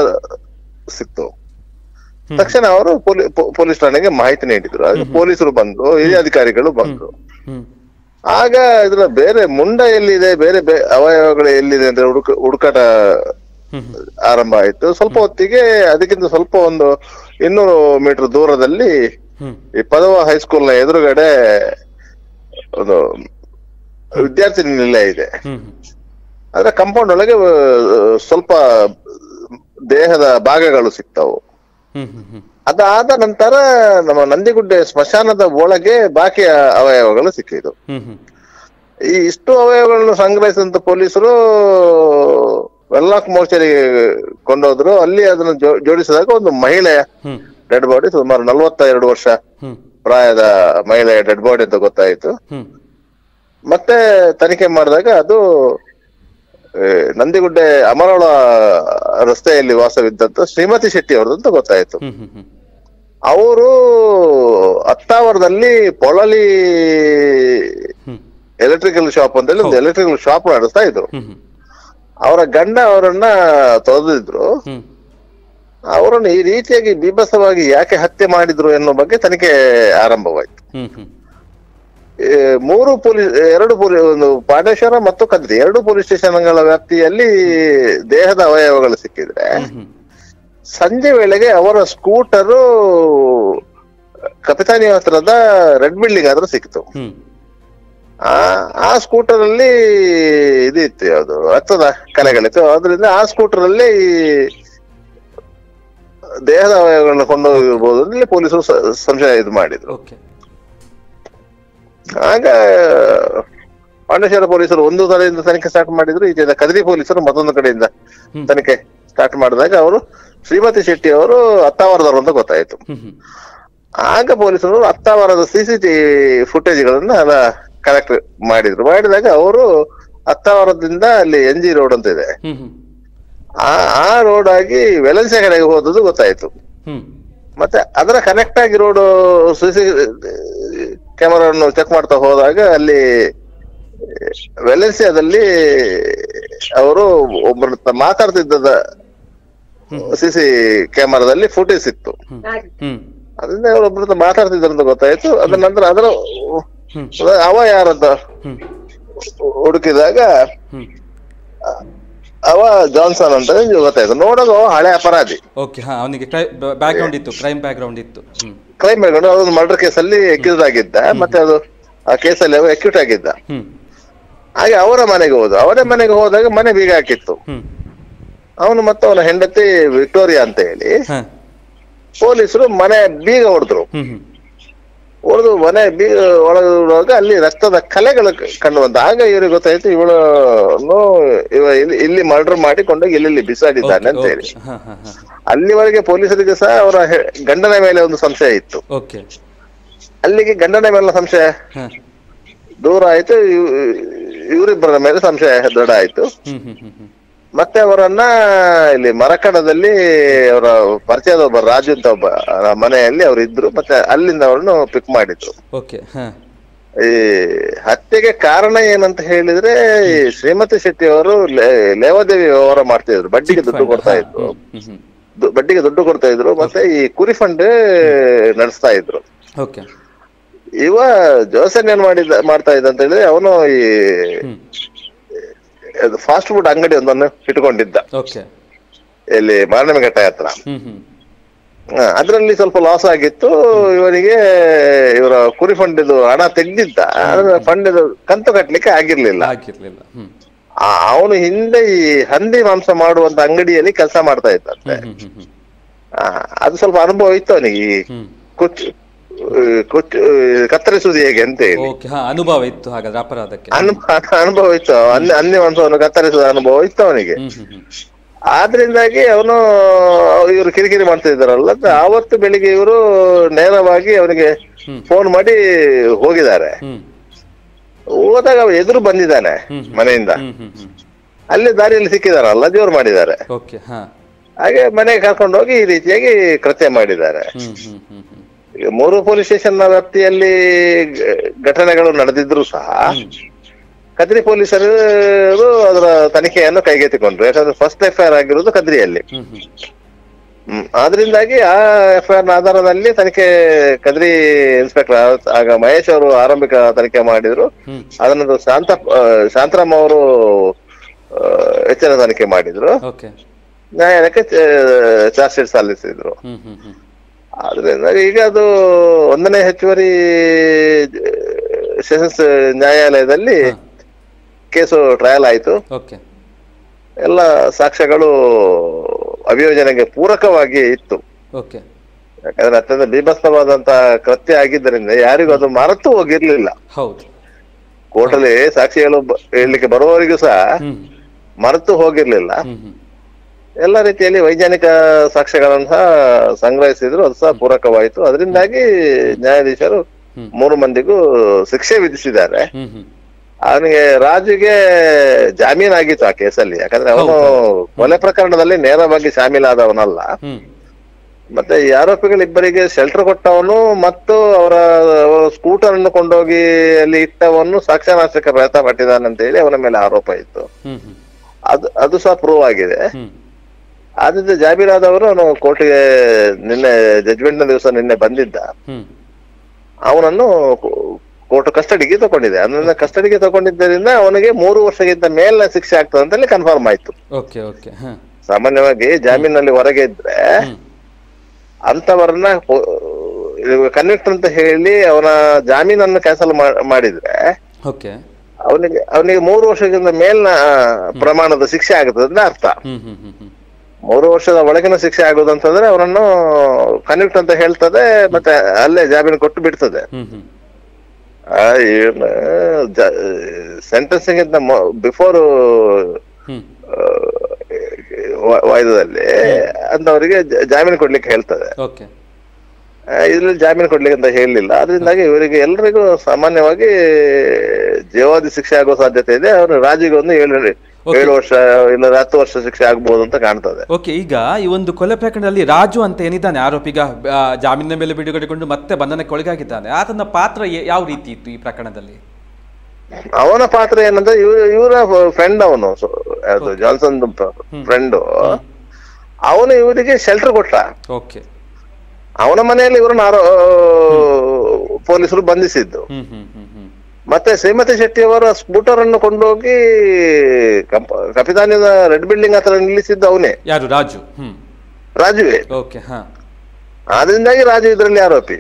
ಸಿಕ್ತು. ತಕ್ಷಣ ಅವರು ಪೊಲೀ- ಪೊಲೀಸ್ ಠಾಣೆಗೆ ಮಾಹಿತಿ ನೀಡಿದ್ರು. ಪೊಲೀಸರು ಬಂದ್ರು ಹಿರಿಯ ಅಧಿಕಾರಿಗಳು ಬಂದ್ರು. ಆಗ ಇದ್ರ ಬೇರೆ ಮುಂಡ ಎಲ್ಲಿದೆ ಬೇರೆ ಅವಯವಗಳು ಎಲ್ಲಿದೆ ಅಂತ ಹುಡುಕ ಹುಡುಕಾಟ. ಆರಂಭ ಆಯ್ತು. ಸ್ವಲ್ಪ ಹೊತ್ತಿಗೆ ಅದಕ್ಕಿಂತ ಸ್ವಲ್ಪ ಒಂದು ಇನ್ನೂರು ಮೀಟರ್ ದೂರದಲ್ಲಿ ಈ ಪದವ ಹೈಸ್ಕೂಲ್ನ ಎದುರುಗಡೆ ಒಂದು ವಿದ್ಯಾರ್ಥಿ ನಿಲಯ ಇದೆ. ಆದ್ರೆ ಕಾಂಪೌಂಡ್ ಒಳಗೆ ಸ್ವಲ್ಪ ದೇಹದ ಭಾಗಗಳು ಸಿಗ್ತಾವು ಅದಾದ ನಂತರ ನಮ್ಮ ನಂದಿಗುಡ್ಡೆ ಸ್ಮಶಾನದ ಒಳಗೆ ಬಾಕಿ ಅವಯವಗಳು ಸಿಕ್ಕಿದ್ದು. ಹ್ಮ್. ಈ ಇಷ್ಟು ಅವಯವಗಳನ್ನು ಸಂಗ್ರಹಿಸಿದಂತ ಪೊಲೀಸರು ವೆಲ್ಲಾಕ್ ಮೋರ್ಚರಿಗೆ ಕೊಂಡೋದ್ರು ಅಲ್ಲಿ ಅದನ್ನ ಜೋಡಿಸಿದಾಗ ಒಂದು ಮಹಿಳೆಯ ಡೆಡ್ ಬಾಡಿ ಸುಮಾರು ನಲವತ್ತ ಎರಡು ವರ್ಷ ಪ್ರಾಯದ ಮಹಿಳೆಯ ಡೆಡ್ ಬಾಡಿ ಅಂತ ಗೊತ್ತಾಯ್ತು. ಮತ್ತೆ ತನಿಖೆ ಮಾಡಿದಾಗ ಅದು ನಂದಿಗುಡ್ಡೆ ಅಮರೋಳ ರಸ್ತೆಯಲ್ಲಿ ವಾಸವಿದ್ದಂತ ಶ್ರೀಮತಿ ಶೆಟ್ಟಿ ಅವ್ರದ್ದು ಅಂತ ಗೊತ್ತಾಯ್ತು. ಅವರು ಅತ್ತಾವರದಲ್ಲಿ ಪೊಳಲಿ ಎಲೆಕ್ಟ್ರಿಕಲ್ ಶಾಪ್ ಅಂತೇಳಿ ಒಂದು ಎಲೆಕ್ಟ್ರಿಕಲ್ ಶಾಪ್ ನಡೆಸ್ತಾ ಇದ್ರು. ಅವರ ಗಂಡ ಅವರನ್ನ ತೊರೆದಿದ್ರು. ಅವರನ್ನು ಈ ರೀತಿಯಾಗಿ ಬೀಭತ್ಸವಾಗಿ ಯಾಕೆ ಹತ್ಯೆ ಮಾಡಿದ್ರು ಎನ್ನುವ ಬಗ್ಗೆ ತನಿಖೆ ಆರಂಭವಾಯ್ತು. ಮೂರು ಪೊಲೀಸ್ ಎರಡು ಪೊಲೀಸ್ ಒಂದು ಪಾಂಡೇಶ್ವರ ಮತ್ತು ಕದ್ರಿ. ಎರಡು ಪೊಲೀಸ್ ಸ್ಟೇಷನ್ಗಳ ವ್ಯಾಪ್ತಿಯಲ್ಲಿ ದೇಹದ ಅವಯವಗಳು ಸಿಕ್ಕಿದ್ರೆ ಸಂಜೆ ವೇಳೆಗೆ ಅವರ ಸ್ಕೂಟರು ಕಪಿತಾನಿ ಹತ್ರದ ರೆಡ್ ಬಿಲ್ಡಿಂಗ್ ಹತ್ರ ಸಿಕ್ತು ಆ ಆ ಸ್ಕೂಟರ್ ಅಲ್ಲಿ ಇದಿತ್ತು ಯಾವ್ದು ಹತ್ತದ ಕಲೆಗಳಿತ್ತು ಅದರಿಂದ ಆ ಸ್ಕೂಟರ್ ಅಲ್ಲಿ ದೇಹದ ಅವಯವಗಳನ್ನ ಕೊಂಡೋಗಿರ್ಬೋದು ಇಲ್ಲಿ ಪೊಲೀಸರು ಸಂಶಯ ಇದು ಮಾಡಿದ್ರು. ಆಗ ಪಾಂಡೇಶ್ವರ ಪೊಲೀಸರು ಒಂದು ಕಡೆಯಿಂದ ತನಿಖೆ ಸ್ಟಾರ್ಟ್ ಮಾಡಿದ್ರು ಈಚೆಯಿಂದ ಕದರಿ ಪೊಲೀಸರು ಮತ್ತೊಂದು ಕಡೆಯಿಂದ ತನಿಖೆ ಸ್ಟಾರ್ಟ್ ಮಾಡಿದಾಗ ಅವರು ಶ್ರೀಮತಿ ಶೆಟ್ಟಿ ಅವರು ಹತ್ತಾವರದವರು ಅಂತ ಗೊತ್ತಾಯ್ತು. ಆಗ ಪೊಲೀಸರು ಹತ್ತಾವರದ ಸಿಸಿಟಿವಿ ಫುಟೇಜ್ಗಳನ್ನ ಕಲೆಕ್ಟ್ ಮಾಡಿದ್ರು. ಮಾಡಿದಾಗ ಅವರು ಹತ್ತಾವರದಿಂದ ಅಲ್ಲಿ ಎನ್ ಜಿ ರೋಡ್ ಅಂತ ಇದೆ. ಆ ಆ ರೋಡ್ ಆಗಿ ವೆಲನ್ಸೆ ಕಡೆಗೆ ಹೋದದ್ದು ಗೊತ್ತಾಯ್ತು. ಮತ್ತೆ ಅದರ ಕನೆಕ್ಟ್ ಆಗಿ ರೋಡ್ ಸಿಸಿ ಕ್ಯಾಮರಾವನ್ನು ಚೆಕ್ ಮಾಡ್ತಾ ಹೋದಾಗ ಅಲ್ಲಿ ವೆಲೆನ್ಸಿಯಾದಲ್ಲಿ ಅವರು ಒಬ್ಬರ ಮಾತಾಡ್ತಿದ್ದ ಸಿಸಿ ಕ್ಯಾಮರಾದಲ್ಲಿ ಫುಟೇಜ್ ಇತ್ತು. ಅದರಿಂದ ಅವರು ಒಬ್ಬರ ಮಾತಾಡ್ತಿದ್ರು ಅಂತ ಗೊತ್ತಾಯ್ತು. ಅದ ನಂತರ ಅದರ ಅವ ಯಾರಂತ ಹುಡುಕಿದಾಗ ಅವ ಜಾನ್ಸನ್ ಅಂತ ಗೊತ್ತಾಯ್ತು. ನೋಡೋದು ಹಳೆ ಅಪರಾಧಿ. ಓಕೆ ಹಾ ಅವನಿಗೆ ಬ್ಯಾಕ್ ಗ್ರೌಂಡ್ ಇತ್ತು ಕ್ರೈಮ್ ಬ್ಯಾಕ್ ಗ್ರೌಂಡ್ ಇತ್ತು ಕ್ರೈಮ್ ಮಾಡ್ಕೊಂಡು ಅದೊಂದು ಮರ್ಡರ್ ಕೇಸಲ್ಲಿ ಎಕ್ಯೂಸ್ ಆಗಿದ್ದ ಮತ್ತೆ ಅದು ಆ ಕೇಸಲ್ಲಿ ಅವ ಎಕ್ಯೂಟ್ ಆಗಿದ್ದ. ಹಾಗೆ ಅವರ ಮನೆಗೆ ಹೋದ. ಅವರ ಮನೆಗೆ ಹೋದಾಗ ಮನೆ ಬೀಗ ಹಾಕಿತ್ತು. ಅವನು ಮತ್ತೆ ಅವನ ಹೆಂಡತಿ ವಿಕ್ಟೋರಿಯಾ ಅಂತ ಹೇಳಿ ಪೊಲೀಸರು ಮನೆ ಬೀಗ ಹೊಡೆದ್ರು. ಹೊಡೆದು ಮನೆ ಬೀ ಒಳಗ ಅಲ್ಲಿ ರಕ್ತದ ಕಲೆಗಳು ಕಂಡು ಬಂದ. ಆಗ ಇವ್ರಿಗೆ ಗೊತ್ತಾಯ್ತು ಇವಳನ್ನು ಇವ ಇಲ್ಲಿ ಇಲ್ಲಿ ಮರ್ಡರ್ ಮಾಡಿಕೊಂಡು ಇಲ್ಲಿ ಇಲ್ಲಿ ಬಿಸಾಡಿದ್ದಾನೆ ಅಂತ ಹೇಳಿ ಅಲ್ಲಿವರೆಗೆ ಪೊಲೀಸರಿಗೆ ಸಹ ಅವರ ಗಂಡನ ಮೇಲೆ ಒಂದು ಸಂಶಯ ಇತ್ತು. ಅಲ್ಲಿಗೆ ಗಂಡನ ಮೇಲೆ ಸಂಶಯ? ದೂರ ಆಯ್ತು ಇವ್ರಿಬ್ಬರ ಮೇಲೆ ಸಂಶಯ ದೃಢ ಆಯ್ತು. ಮತ್ತೆ ಅವರನ್ನ ಇಲ್ಲಿ ಮರಕಡದಲ್ಲಿ ಅವರ ಪರಿಚಯದ ಒಬ್ಬ ರಾಜು ಅಂತ ಒಬ್ಬ ಮನೆಯಲ್ಲಿ ಅವ್ರು ಇದ್ರು ಮತ್ತೆ ಅಲ್ಲಿಂದ ಅವ್ರನ್ನು ಪಿಕ್ ಮಾಡಿದ್ರು. ಓಕೆ ಈ ಹತ್ಯೆಗೆ ಕಾರಣ ಏನಂತ ಹೇಳಿದ್ರೆ ಈ ಶ್ರೀಮತಿ ಶೆಟ್ಟಿ ಅವರು ಲೇವಾದೇವಿ ವ್ಯವಹಾರ ಮಾಡ್ತಿದ್ರು ಬಡ್ಡಿಗೆ ದುಡ್ಡು ಕೊಡ್ತಾ ಇದ್ರು. ಬಡ್ಡಿಗೆ ದುಡ್ಡು ಕೊಡ್ತಾ ಇದ್ರು ಮತ್ತೆ ಈ ಕುರಿ ಫಂಡ್ ನಡೆಸ್ತಾ ಇದ್ರು. ಇವ ಜೋಸನ್ ಏನ್ ಮಾಡಿದ ಮಾಡ್ತಾ ಇದ್ದ ಅಂತ ಹೇಳಿದ್ರೆ ಅವನು ಈ ಹ್ಮ್ ಫಾಸ್ಟ್ ಫುಡ್ ಅಂಗಡಿ ಒಂದನ್ನು ಇಟ್ಕೊಂಡಿದ್ದ ಇಲ್ಲಿ ಮಾರಣಮಘಟ್ಟ ಹತ್ರ. ಅದ್ರಲ್ಲಿ ಸ್ವಲ್ಪ ಲಾಸ್ ಆಗಿತ್ತು. ಇವರಿಗೆ ಇವರ ಕುರಿ ಫಂಡ್ ಇದು ಹಣ ತೆಗ್ದಿದ್ದ. ಫಂಡ್ ಇದು ಕಂತು ಕಟ್ಟಲಿಕ್ಕೆ ಆಗಿರ್ಲಿಲ್ಲ. ಅವನು ಹಿಂದೆ ಈ ಹಂದಿ ಮಾಂಸ ಮಾಡುವಂತ ಅಂಗಡಿಯಲ್ಲಿ ಕೆಲಸ ಮಾಡ್ತಾ ಇದ್ದಂತೆ. ಅದು ಸ್ವಲ್ಪ ಅನುಭವ ಇತ್ತು ಅವನಿಗೆ. ಈ ಕತ್ತರಿಸುವುದು ಹೇಗೆ ಅಂತ ಹೇಳಿ. ಅನುಭವ ಇತ್ತು ಹಾಗಾದ್ರೆ ಅಪರಾಧಕ್ಕೆ. ಅನುಭವ ಇತ್ತು. ಅನ್ನೆ ಅನ್ನೆ ಮಾಂಸವನ್ನು ಕತ್ತರಿಸುವ ಅನುಭವ ಇತ್ತು ಅವನಿಗೆ. ಆದ್ರಿಂದಾಗಿ ಅವನು ಇವರು ಕಿರಿಕಿರಿ ಮಾಡ್ತಾ ಇದ್ದಾರಲ್ಲ ಆವತ್ತು ಬೆಳಿಗ್ಗೆ ಇವರು ನೇರವಾಗಿ ಅವನಿಗೆ ಫೋನ್ ಮಾಡಿ ಹೋಗಿದ್ದಾರೆ. ಹೋದಾಗ ಅವ ಎದುರು ಬಂದಿದ್ದಾನೆ. ಮನೆಯಿಂದ. ಅಲ್ಲಿ ದಾರಿಯಲ್ಲಿ ಸಿಕ್ಕಿದಾರಲ್ಲ ದೇವ್ರು ಮಾಡಿದ್ದಾರೆ. ಹಾಗೆ ಮನೆಗೆ ಕರ್ಕೊಂಡು ಹೋಗಿ ಈ ರೀತಿಯಾಗಿ ಕೃತ್ಯ ಮಾಡಿದ್ದಾರೆ. ಮೂರು ಪೊಲೀಸ್ ಸ್ಟೇಷನ್ ವ್ಯಾಪ್ತಿಯಲ್ಲಿ ಘಟನೆಗಳು ನಡೆದಿದ್ರು ಸಹ ಕದ್ರಿ ಪೊಲೀಸರು ಅದರ ತನಿಖೆಯನ್ನು ಕೈಗೆತ್ತಿಕೊಂಡ್ರು. ಯಾಕಂದ್ರೆ ಫಸ್ಟ್ ಎಫ್ ಐ ಆರ್ ಆಗಿರೋದು ಕದ್ರಿಯಲ್ಲಿ. ಹ್ಮ್ ಆದ್ರಿಂದಾಗಿ ಆ ಎಫ್ ಐ ಆರ್ನ ಆಧಾರದಲ್ಲಿ ತನಿಖೆ ಕದ್ರಿ ಇನ್ಸ್ಪೆಕ್ಟರ್ ಆಗ ಮಹೇಶ್ ಅವರು ಆರಂಭಿಕ ತನಿಖೆ ಮಾಡಿದ್ರು. ಅದನ್ನ ಶಾಂತ ಶಾಂತರಾಮ್ ಅವರು ಹೆಚ್ಚಿನ ತನಿಖೆ ಮಾಡಿದ್ರು. ನ್ಯಾಯಾಲಯಕ್ಕೆ ಚಾರ್ಜ್ ಶೀಟ್ ಸಲ್ಲಿಸಿದ್ರು ಆದ್ರಿಂದ ಈಗ ಅದು ಒಂದನೇ ಹೆಚ್ಚುವರಿ ಸೆಷನ್ಸ್ ನ್ಯಾಯಾಲಯದಲ್ಲಿ. ಕೇಸು ಟ್ರಯಲ್ ಆಯ್ತು. ಎಲ್ಲ ಸಾಕ್ಷ್ಯಗಳು ಅಭಿಯೋಜನೆಗೆ ಪೂರಕವಾಗಿ ಇತ್ತು. ಯಾಕಂದ್ರೆ ಅತ್ಯಂತ ಬೀಭತ್ಸವಾದಂತ ಕೃತ್ಯ ಆಗಿದ್ದರಿಂದ ಯಾರಿಗೂ ಅದು ಮರೆತು ಹೋಗಿರ್ಲಿಲ್ಲ. ಕೋರ್ಟ್ ಕೋರ್ಟಲ್ಲಿ ಸಾಕ್ಷಿಗಳು ಹೇಳಲಿಕ್ಕೆ ಬರುವವರಿಗೂ ಸಹ ಮರೆತು ಹೋಗಿರ್ಲಿಲ್ಲ. ಎಲ್ಲ ರೀತಿಯಲ್ಲಿ ವೈಜ್ಞಾನಿಕ ಸಾಕ್ಷ್ಯಗಳನ್ನ ಸಹ ಸಂಗ್ರಹಿಸಿದ್ರು ಅದು ಸಹ ಪೂರಕವಾಯಿತು. ಅದರಿಂದಾಗಿ ನ್ಯಾಯಾಧೀಶರು ಮೂರು ಮಂದಿಗೂ ಶಿಕ್ಷೆ ವಿಧಿಸಿದ್ದಾರೆ. ಅವನಿಗೆ ರಾಜುಗೆ ಜಾಮೀನ್ ಆಗಿತ್ತು ಆ ಕೇಸಲ್ಲಿ. ಯಾಕಂದ್ರೆ ಅವನು ಕೊಲೆ ಪ್ರಕರಣದಲ್ಲಿ ನೇರವಾಗಿ ಶಾಮೀಲಾದವನಲ್ಲ. ಮತ್ತೆ ಈ ಆರೋಪಿಗಳಿಬ್ಬರಿಗೆ ಶೆಲ್ಟರ್ ಕೊಟ್ಟವನು ಮತ್ತು ಅವರ ಸ್ಕೂಟರ್ ಅನ್ನು ಕೊಂಡೋಗಿ ಅಲ್ಲಿ ಇಟ್ಟವನು ಸಾಕ್ಷ್ಯನಾಶಕ್ಕೆ ಪ್ರಯತ್ನ ಪಟ್ಟಿದ್ದಾನೆ ಅಂತ ಹೇಳಿ ಅವನ ಮೇಲೆ ಆರೋಪ ಇತ್ತು. ಅದು ಅದು ಸಹ ಪ್ರೂವ್ ಆಗಿದೆ. ಹ್ಮ್ ಜಾಬೀರಾದ್ ಅವರು ಅವನು ಕೋರ್ಟ್ಗೆ ನಿನ್ನೆ ಜಜ್ಮೆಂಟ್ನ ದಿವಸ ನಿನ್ನೆ ಬಂದಿದ್ದ. ಅವನನ್ನು ಕೋರ್ಟ್ ಕಸ್ಟಡಿಗೆ ತಗೊಂಡಿದೆ. ಅದನ್ನ ಕಸ್ಟಡಿಗೆ ತಗೊಂಡಿದ್ದರಿಂದ ಅವನಿಗೆ ಮೂರು ವರ್ಷಕ್ಕಿಂತ ಮೇಲಿನ ಶಿಕ್ಷೆ ಆಗ್ತದೆ ಅಂತಲೇ ಕನ್ಫರ್ಮ್ ಆಯ್ತು. ಸಾಮಾನ್ಯವಾಗಿ ಜಾಮೀನಲ್ಲಿ ಹೊರಗೆ ಇದ್ರೆ ಅಂತವರನ್ನ ಕನ್ವಿಕ್ಟ್ ಅಂತ ಹೇಳಿ ಅವನ ಜಾಮೀನನ್ನು ಕ್ಯಾನ್ಸಲ್ ಮಾಡಿದ್ರೆ ಅವನಿಗೆ ಅವನಿಗೆ ಮೂರು ವರ್ಷಕ್ಕಿಂತ ಮೇಲಿನ ಪ್ರಮಾಣದ ಶಿಕ್ಷೆ ಆಗುತ್ತದೆ ಅಂತ ಅರ್ಥ. ಮೂರು ವರ್ಷದ ಒಳಗಿನ ಶಿಕ್ಷೆ ಆಗುದಂತಂದ್ರೆ ಅವರನ್ನು ಕನ್ವಿಕ್ಟ್ ಅಂತ ಹೇಳ್ತದೆ ಮತ್ತೆ ಅಲ್ಲೇ ಜಾಮೀನು ಕೊಟ್ಟು ಬಿಡ್ತದೆ. ಸೆಂಟೆನ್ಸಿಂಗ್ ಇಂದ ಬಿಫೋರ್ ವಾಯ್ದದಲ್ಲಿ ಅಂತವರಿಗೆ ಜ- ಜಾಮೀನು ಕೊಡ್ಲಿಕ್ಕೆ ಹೇಳ್ತದೆ. ಇದ್ರಲ್ಲಿ ಜಾಮೀನು ಕೊಡ್ಲಿಕ್ಕೆ ಅಂತ ಹೇಳಲಿಲ್ಲ ಅದರಿಂದಾಗಿ ಇವರಿಗೆ ಎಲ್ರಿಗೂ ಸಾಮಾನ್ಯವಾಗಿ ಜೀವಾದಿ ಶಿಕ್ಷೆ ಆಗೋ ಸಾಧ್ಯತೆ ಇದೆ. ಅವರು ರಾಜಿಗೆ ಒಂದು ಏಳು ಏಳು ವರ್ಷ ಇಲ್ಲ ಹತ್ತು ವರ್ಷ ಶಿಕ್ಷೆ ಆಗ್ಬೋದು ಅಂತ ಕಾಣ್ತದೆ. ಓಕೆ ಈಗ ಈ ಒಂದು ಕೊಲೆ ಪ್ರಕರಣದಲ್ಲಿ ರಾಜು ಅಂತ ಏನಿದ್ದಾನೆ ಆರೋಪಿಗ ಈಗ ಜಾಮೀನಿನ ಮೇಲೆ ಬಿಡುಗಡೆಗೊಂಡು ಮತ್ತೆ ಬಂಧನಕ್ಕೆ ಒಳಗಾಗಿದ್ದಾನೆ. ಆತನ ಪಾತ್ರ ಯಾವ ರೀತಿ ಇತ್ತು ಈ ಪ್ರಕರಣದಲ್ಲಿ? ಅವನ ಪಾತ್ರ ಏನಂದ್ರೆ ಇವ್ರ ಇವರ ಫ್ರೆಂಡ್ ಅವನು. ಜಾನ್ಸನ್ ಫ್ರೆಂಡ್ ಅವನು ಇವರಿಗೆ ಶೆಲ್ಟರ್ ಕೊಟ್ಟ ಓಕೆ ಅವನ ಮನೆಯಲ್ಲಿ ಇವರನ್ನ ಪೊಲೀಸರು ಬಂಧಿಸಿದ್ದು. ಮತ್ತೆ ಶ್ರೀಮತಿ ಶೆಟ್ಟಿ ಅವರ ಸ್ಕೂಟರ್ ಅನ್ನು ಕೊಂಡೋಗಿ ಕಪಿತಾನ್ಯದ ರೆಡ್ ಬಿಲ್ಡಿಂಗ್ ಹತ್ರ ನಿಲ್ಲಿಸಿದ್ದು ಅವನೇ. ಯಾರು ರಾಜು? ರಾಜುವೆ. ಆದ್ರಿಂದಾಗಿ ರಾಜು ಇದರಲ್ಲಿ ಆರೋಪಿ.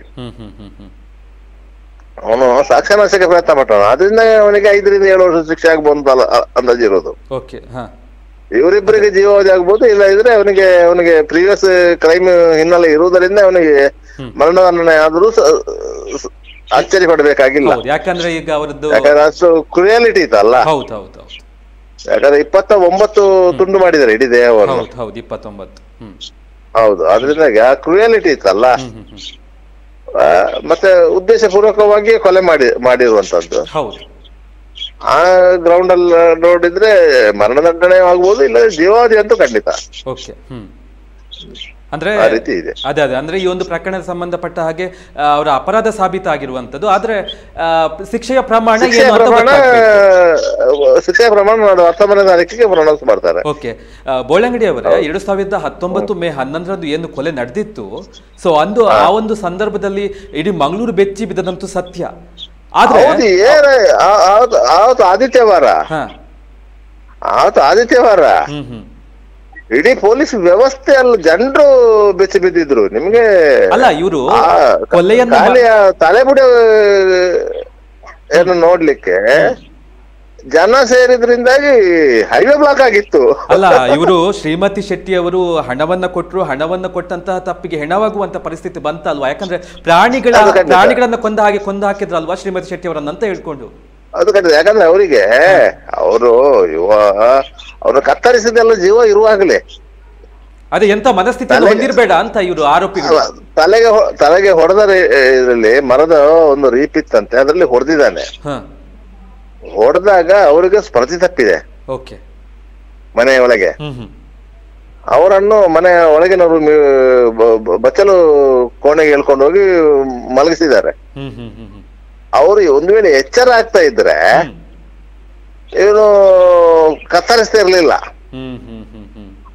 ಅವನು ಸಾಕ್ಷ್ಯನಾಶಕ್ಕೆ ಪ್ರಯತ್ನ ಪಟ್ಟವನು. ಅದರಿಂದ ಅವನಿಗೆ ಐದರಿಂದ ಏಳು ವರ್ಷ ಶಿಕ್ಷೆ ಆಗ್ಬೋದು ಅಂದಾಜಿರೋದು ಇವರಿಬ್ಬರಿಗೆ ಜೀವಾವಧಿ ಆಗ್ಬೋದು ಇಲ್ಲ ಇದ್ರೆ ಅವನಿಗೆ ಅವನಿಗೆ ಪ್ರೀವಿಯಸ್ ಕ್ರೈಮ್ ಹಿನ್ನೆಲೆ ಇರುವುದರಿಂದ ಅವನಿಗೆ ಮರಣದಂಡನೆ ಆದ್ರೂ ಆಶ್ಚರ್ಯ ಪಡಬೇಕಾಗಿಲ್ಲ ಯಾಕಂದ್ರೆ ಈಗ ಅವರದ್ದು ಅಷ್ಟು ಕ್ರಿಯಾಲಿಟಿ ಇತ್ತಲ್ಲ ಹೌದು ಹೌದು ಯಾಕಂದ್ರೆ ಇಪ್ಪತ್ತ ಒಂಬತ್ತು ತುಂಡು ಮಾಡಿದ್ದಾರೆ ಇಡೀ ದೇಹವನ್ನು ಹೌದು ಹೌದು ಇಪ್ಪತ್ತೊಂಬತ್ತು. ಹೌದು ಅದರಿಂದ ಆ ಕ್ರಿಯಾಲಿಟಿ ಇತ್ತಲ್ಲ ಮತ್ತೆ ಉದ್ದೇಶಪೂರ್ವಕವಾಗಿ ಕೊಲೆ ಮಾಡಿ ಮಾಡಿರುವಂತದ್ದು ಹೌದು. ಆ ಗ್ರೌಂಡ್ ಅಲ್ಲಿ ನೋಡಿದ್ರೆ ಮರಣದಂಡನೆ ಆಗ್ಬೋದು ಇಲ್ಲ ಜೀವಾವಧಿ ಅಂತೂ ಖಂಡಿತ. Okay hmm. ಅಂದ್ರೆ ಅದೇ ಅದೇ ಅಂದ್ರೆ ಈ ಒಂದು ಪ್ರಕರಣ ಸಂಬಂಧಪಟ್ಟ ಹಾಗೆ ಅವರ ಅಪರಾಧ ಸಾಬೀತಾಗಿರುವಂತದ್ದು ಆದ್ರೆ ಶಿಕ್ಷೆಯ ಪ್ರಮಾಣ ಶಿಕ್ಷೆಯ ಪ್ರಮಾಣ ಹತ್ತೊಂಬತ್ತನೇ ತಾರೀಕಿಗೆ ಪ್ರೊನೌನ್ಸ್ ಮಾಡ್ತಾರೆ ಓಕೆ ಬೋಳಂಗಡಿ ಅವರೇ ಎರಡು ಸಾವಿರದ ಹತ್ತೊಂಬತ್ತು ಮೇ ಹನ್ನೊಂದರಂದು ಏನು ಕೊಲೆ ನಡೆದಿತ್ತು ಸೊ ಅಂದು ಆ ಒಂದು ಸಂದರ್ಭದಲ್ಲಿ ಇಡೀ ಮಂಗಳೂರು ಬೆಚ್ಚಿ ಬಿದ್ದದಂತೂ ಸತ್ಯ ಆದ್ರೆ ಆದಿತ್ಯವಾರ ಆದಿತ್ಯವಾರ ಹ್ಮ್ ಹ್ಮ್ ಇಡೀ ಪೊಲೀಸ್ ವ್ಯವಸ್ಥೆ ಅಲ್ಲ ಜನರು ಬೆಚ್ಚಿ ಬಿದ್ದಿದ್ರು. ನಿಮ್ಗೆ ಅಲ್ಲ ಇವರು ತಲೆಬುಡ ಏನು ನೋಡ್ಲಿಕ್ಕೆ ಜನ ಸೇರಿದ್ರಿಂದಾಗಿ ಹೈವೇ ಬ್ಲಾಕ್ ಆಗಿತ್ತು. ಅಲ್ಲ ಇವರು ಶ್ರೀಮತಿ ಶೆಟ್ಟಿ ಅವರು ಹಣವನ್ನ ಕೊಟ್ಟರು ಹಣವನ್ನ ಕೊಟ್ಟಂತಹ ತಪ್ಪಿಗೆ ಹೆಣವಾಗುವಂತ ಪರಿಸ್ಥಿತಿ ಬಂತಲ್ವಾ? ಯಾಕಂದ್ರೆ ಪ್ರಾಣಿಗಳ ಪ್ರಾಣಿಗಳನ್ನ ಕೊಂದ ಹಾಗೆ ಕೊಂದ ಹಾಕಿದ್ರಲ್ವಾ ಶ್ರೀಮತಿ ಶೆಟ್ಟಿ ಅವರನ್ನ ಅಂತ ಹೇಳ್ಕೊಂಡು? ಅದು ಖಂಡಿತ. ಯಾಕಂದ್ರೆ ಅವರಿಗೆ ಅವರು ಯುವ ಅವರು ಕತ್ತರಿಸಿದೆಲ್ಲ ಜೀವ ಇರುವಾಗಲೇ. ಅದೇ ಎಂತ ಮನಸ್ಥಿತಿ ಹೊಂದಿರಬೇಡ ಅಂತ ಇವರು ಆರೋಪಿಗಳು. ತಲೆಗೆ ತಲೆಗೆ ಹೊಡೆದ ಇದರಲ್ಲಿ ಮರದ ಒಂದು ರೀಪ್ ಇತ್ತಂತೆ ಅದರಲ್ಲಿ ಹೊಡೆದಿದ್ದಾನೆ. ಹೊಡೆದಾಗ ಅವರಿಗೆ ಸ್ಮೃತಿ ತಪ್ಪಿದೆ. ಓಕೆ. ಮನೆಯ ಒಳಗೆ. ಅವರನ್ನು ಮನೆ ಒಳಗಿನವರು ಬಚ್ಚಲು ಕೋಣೆಗೆ ಹೇಳ್ಕೊಂಡು ಹೋಗಿ ಮಲಗಿಸಿದ್ದಾರೆ. ಅವರು ಒಂದ್ ವೇಳೆ ಎಚ್ಚರ ಆಗ್ತಾ ಇದ್ರೆ ಏನು ಇವನು ಕತ್ತರಿಸ್ತಾ ಇರ್ಲಿಲ್ಲ.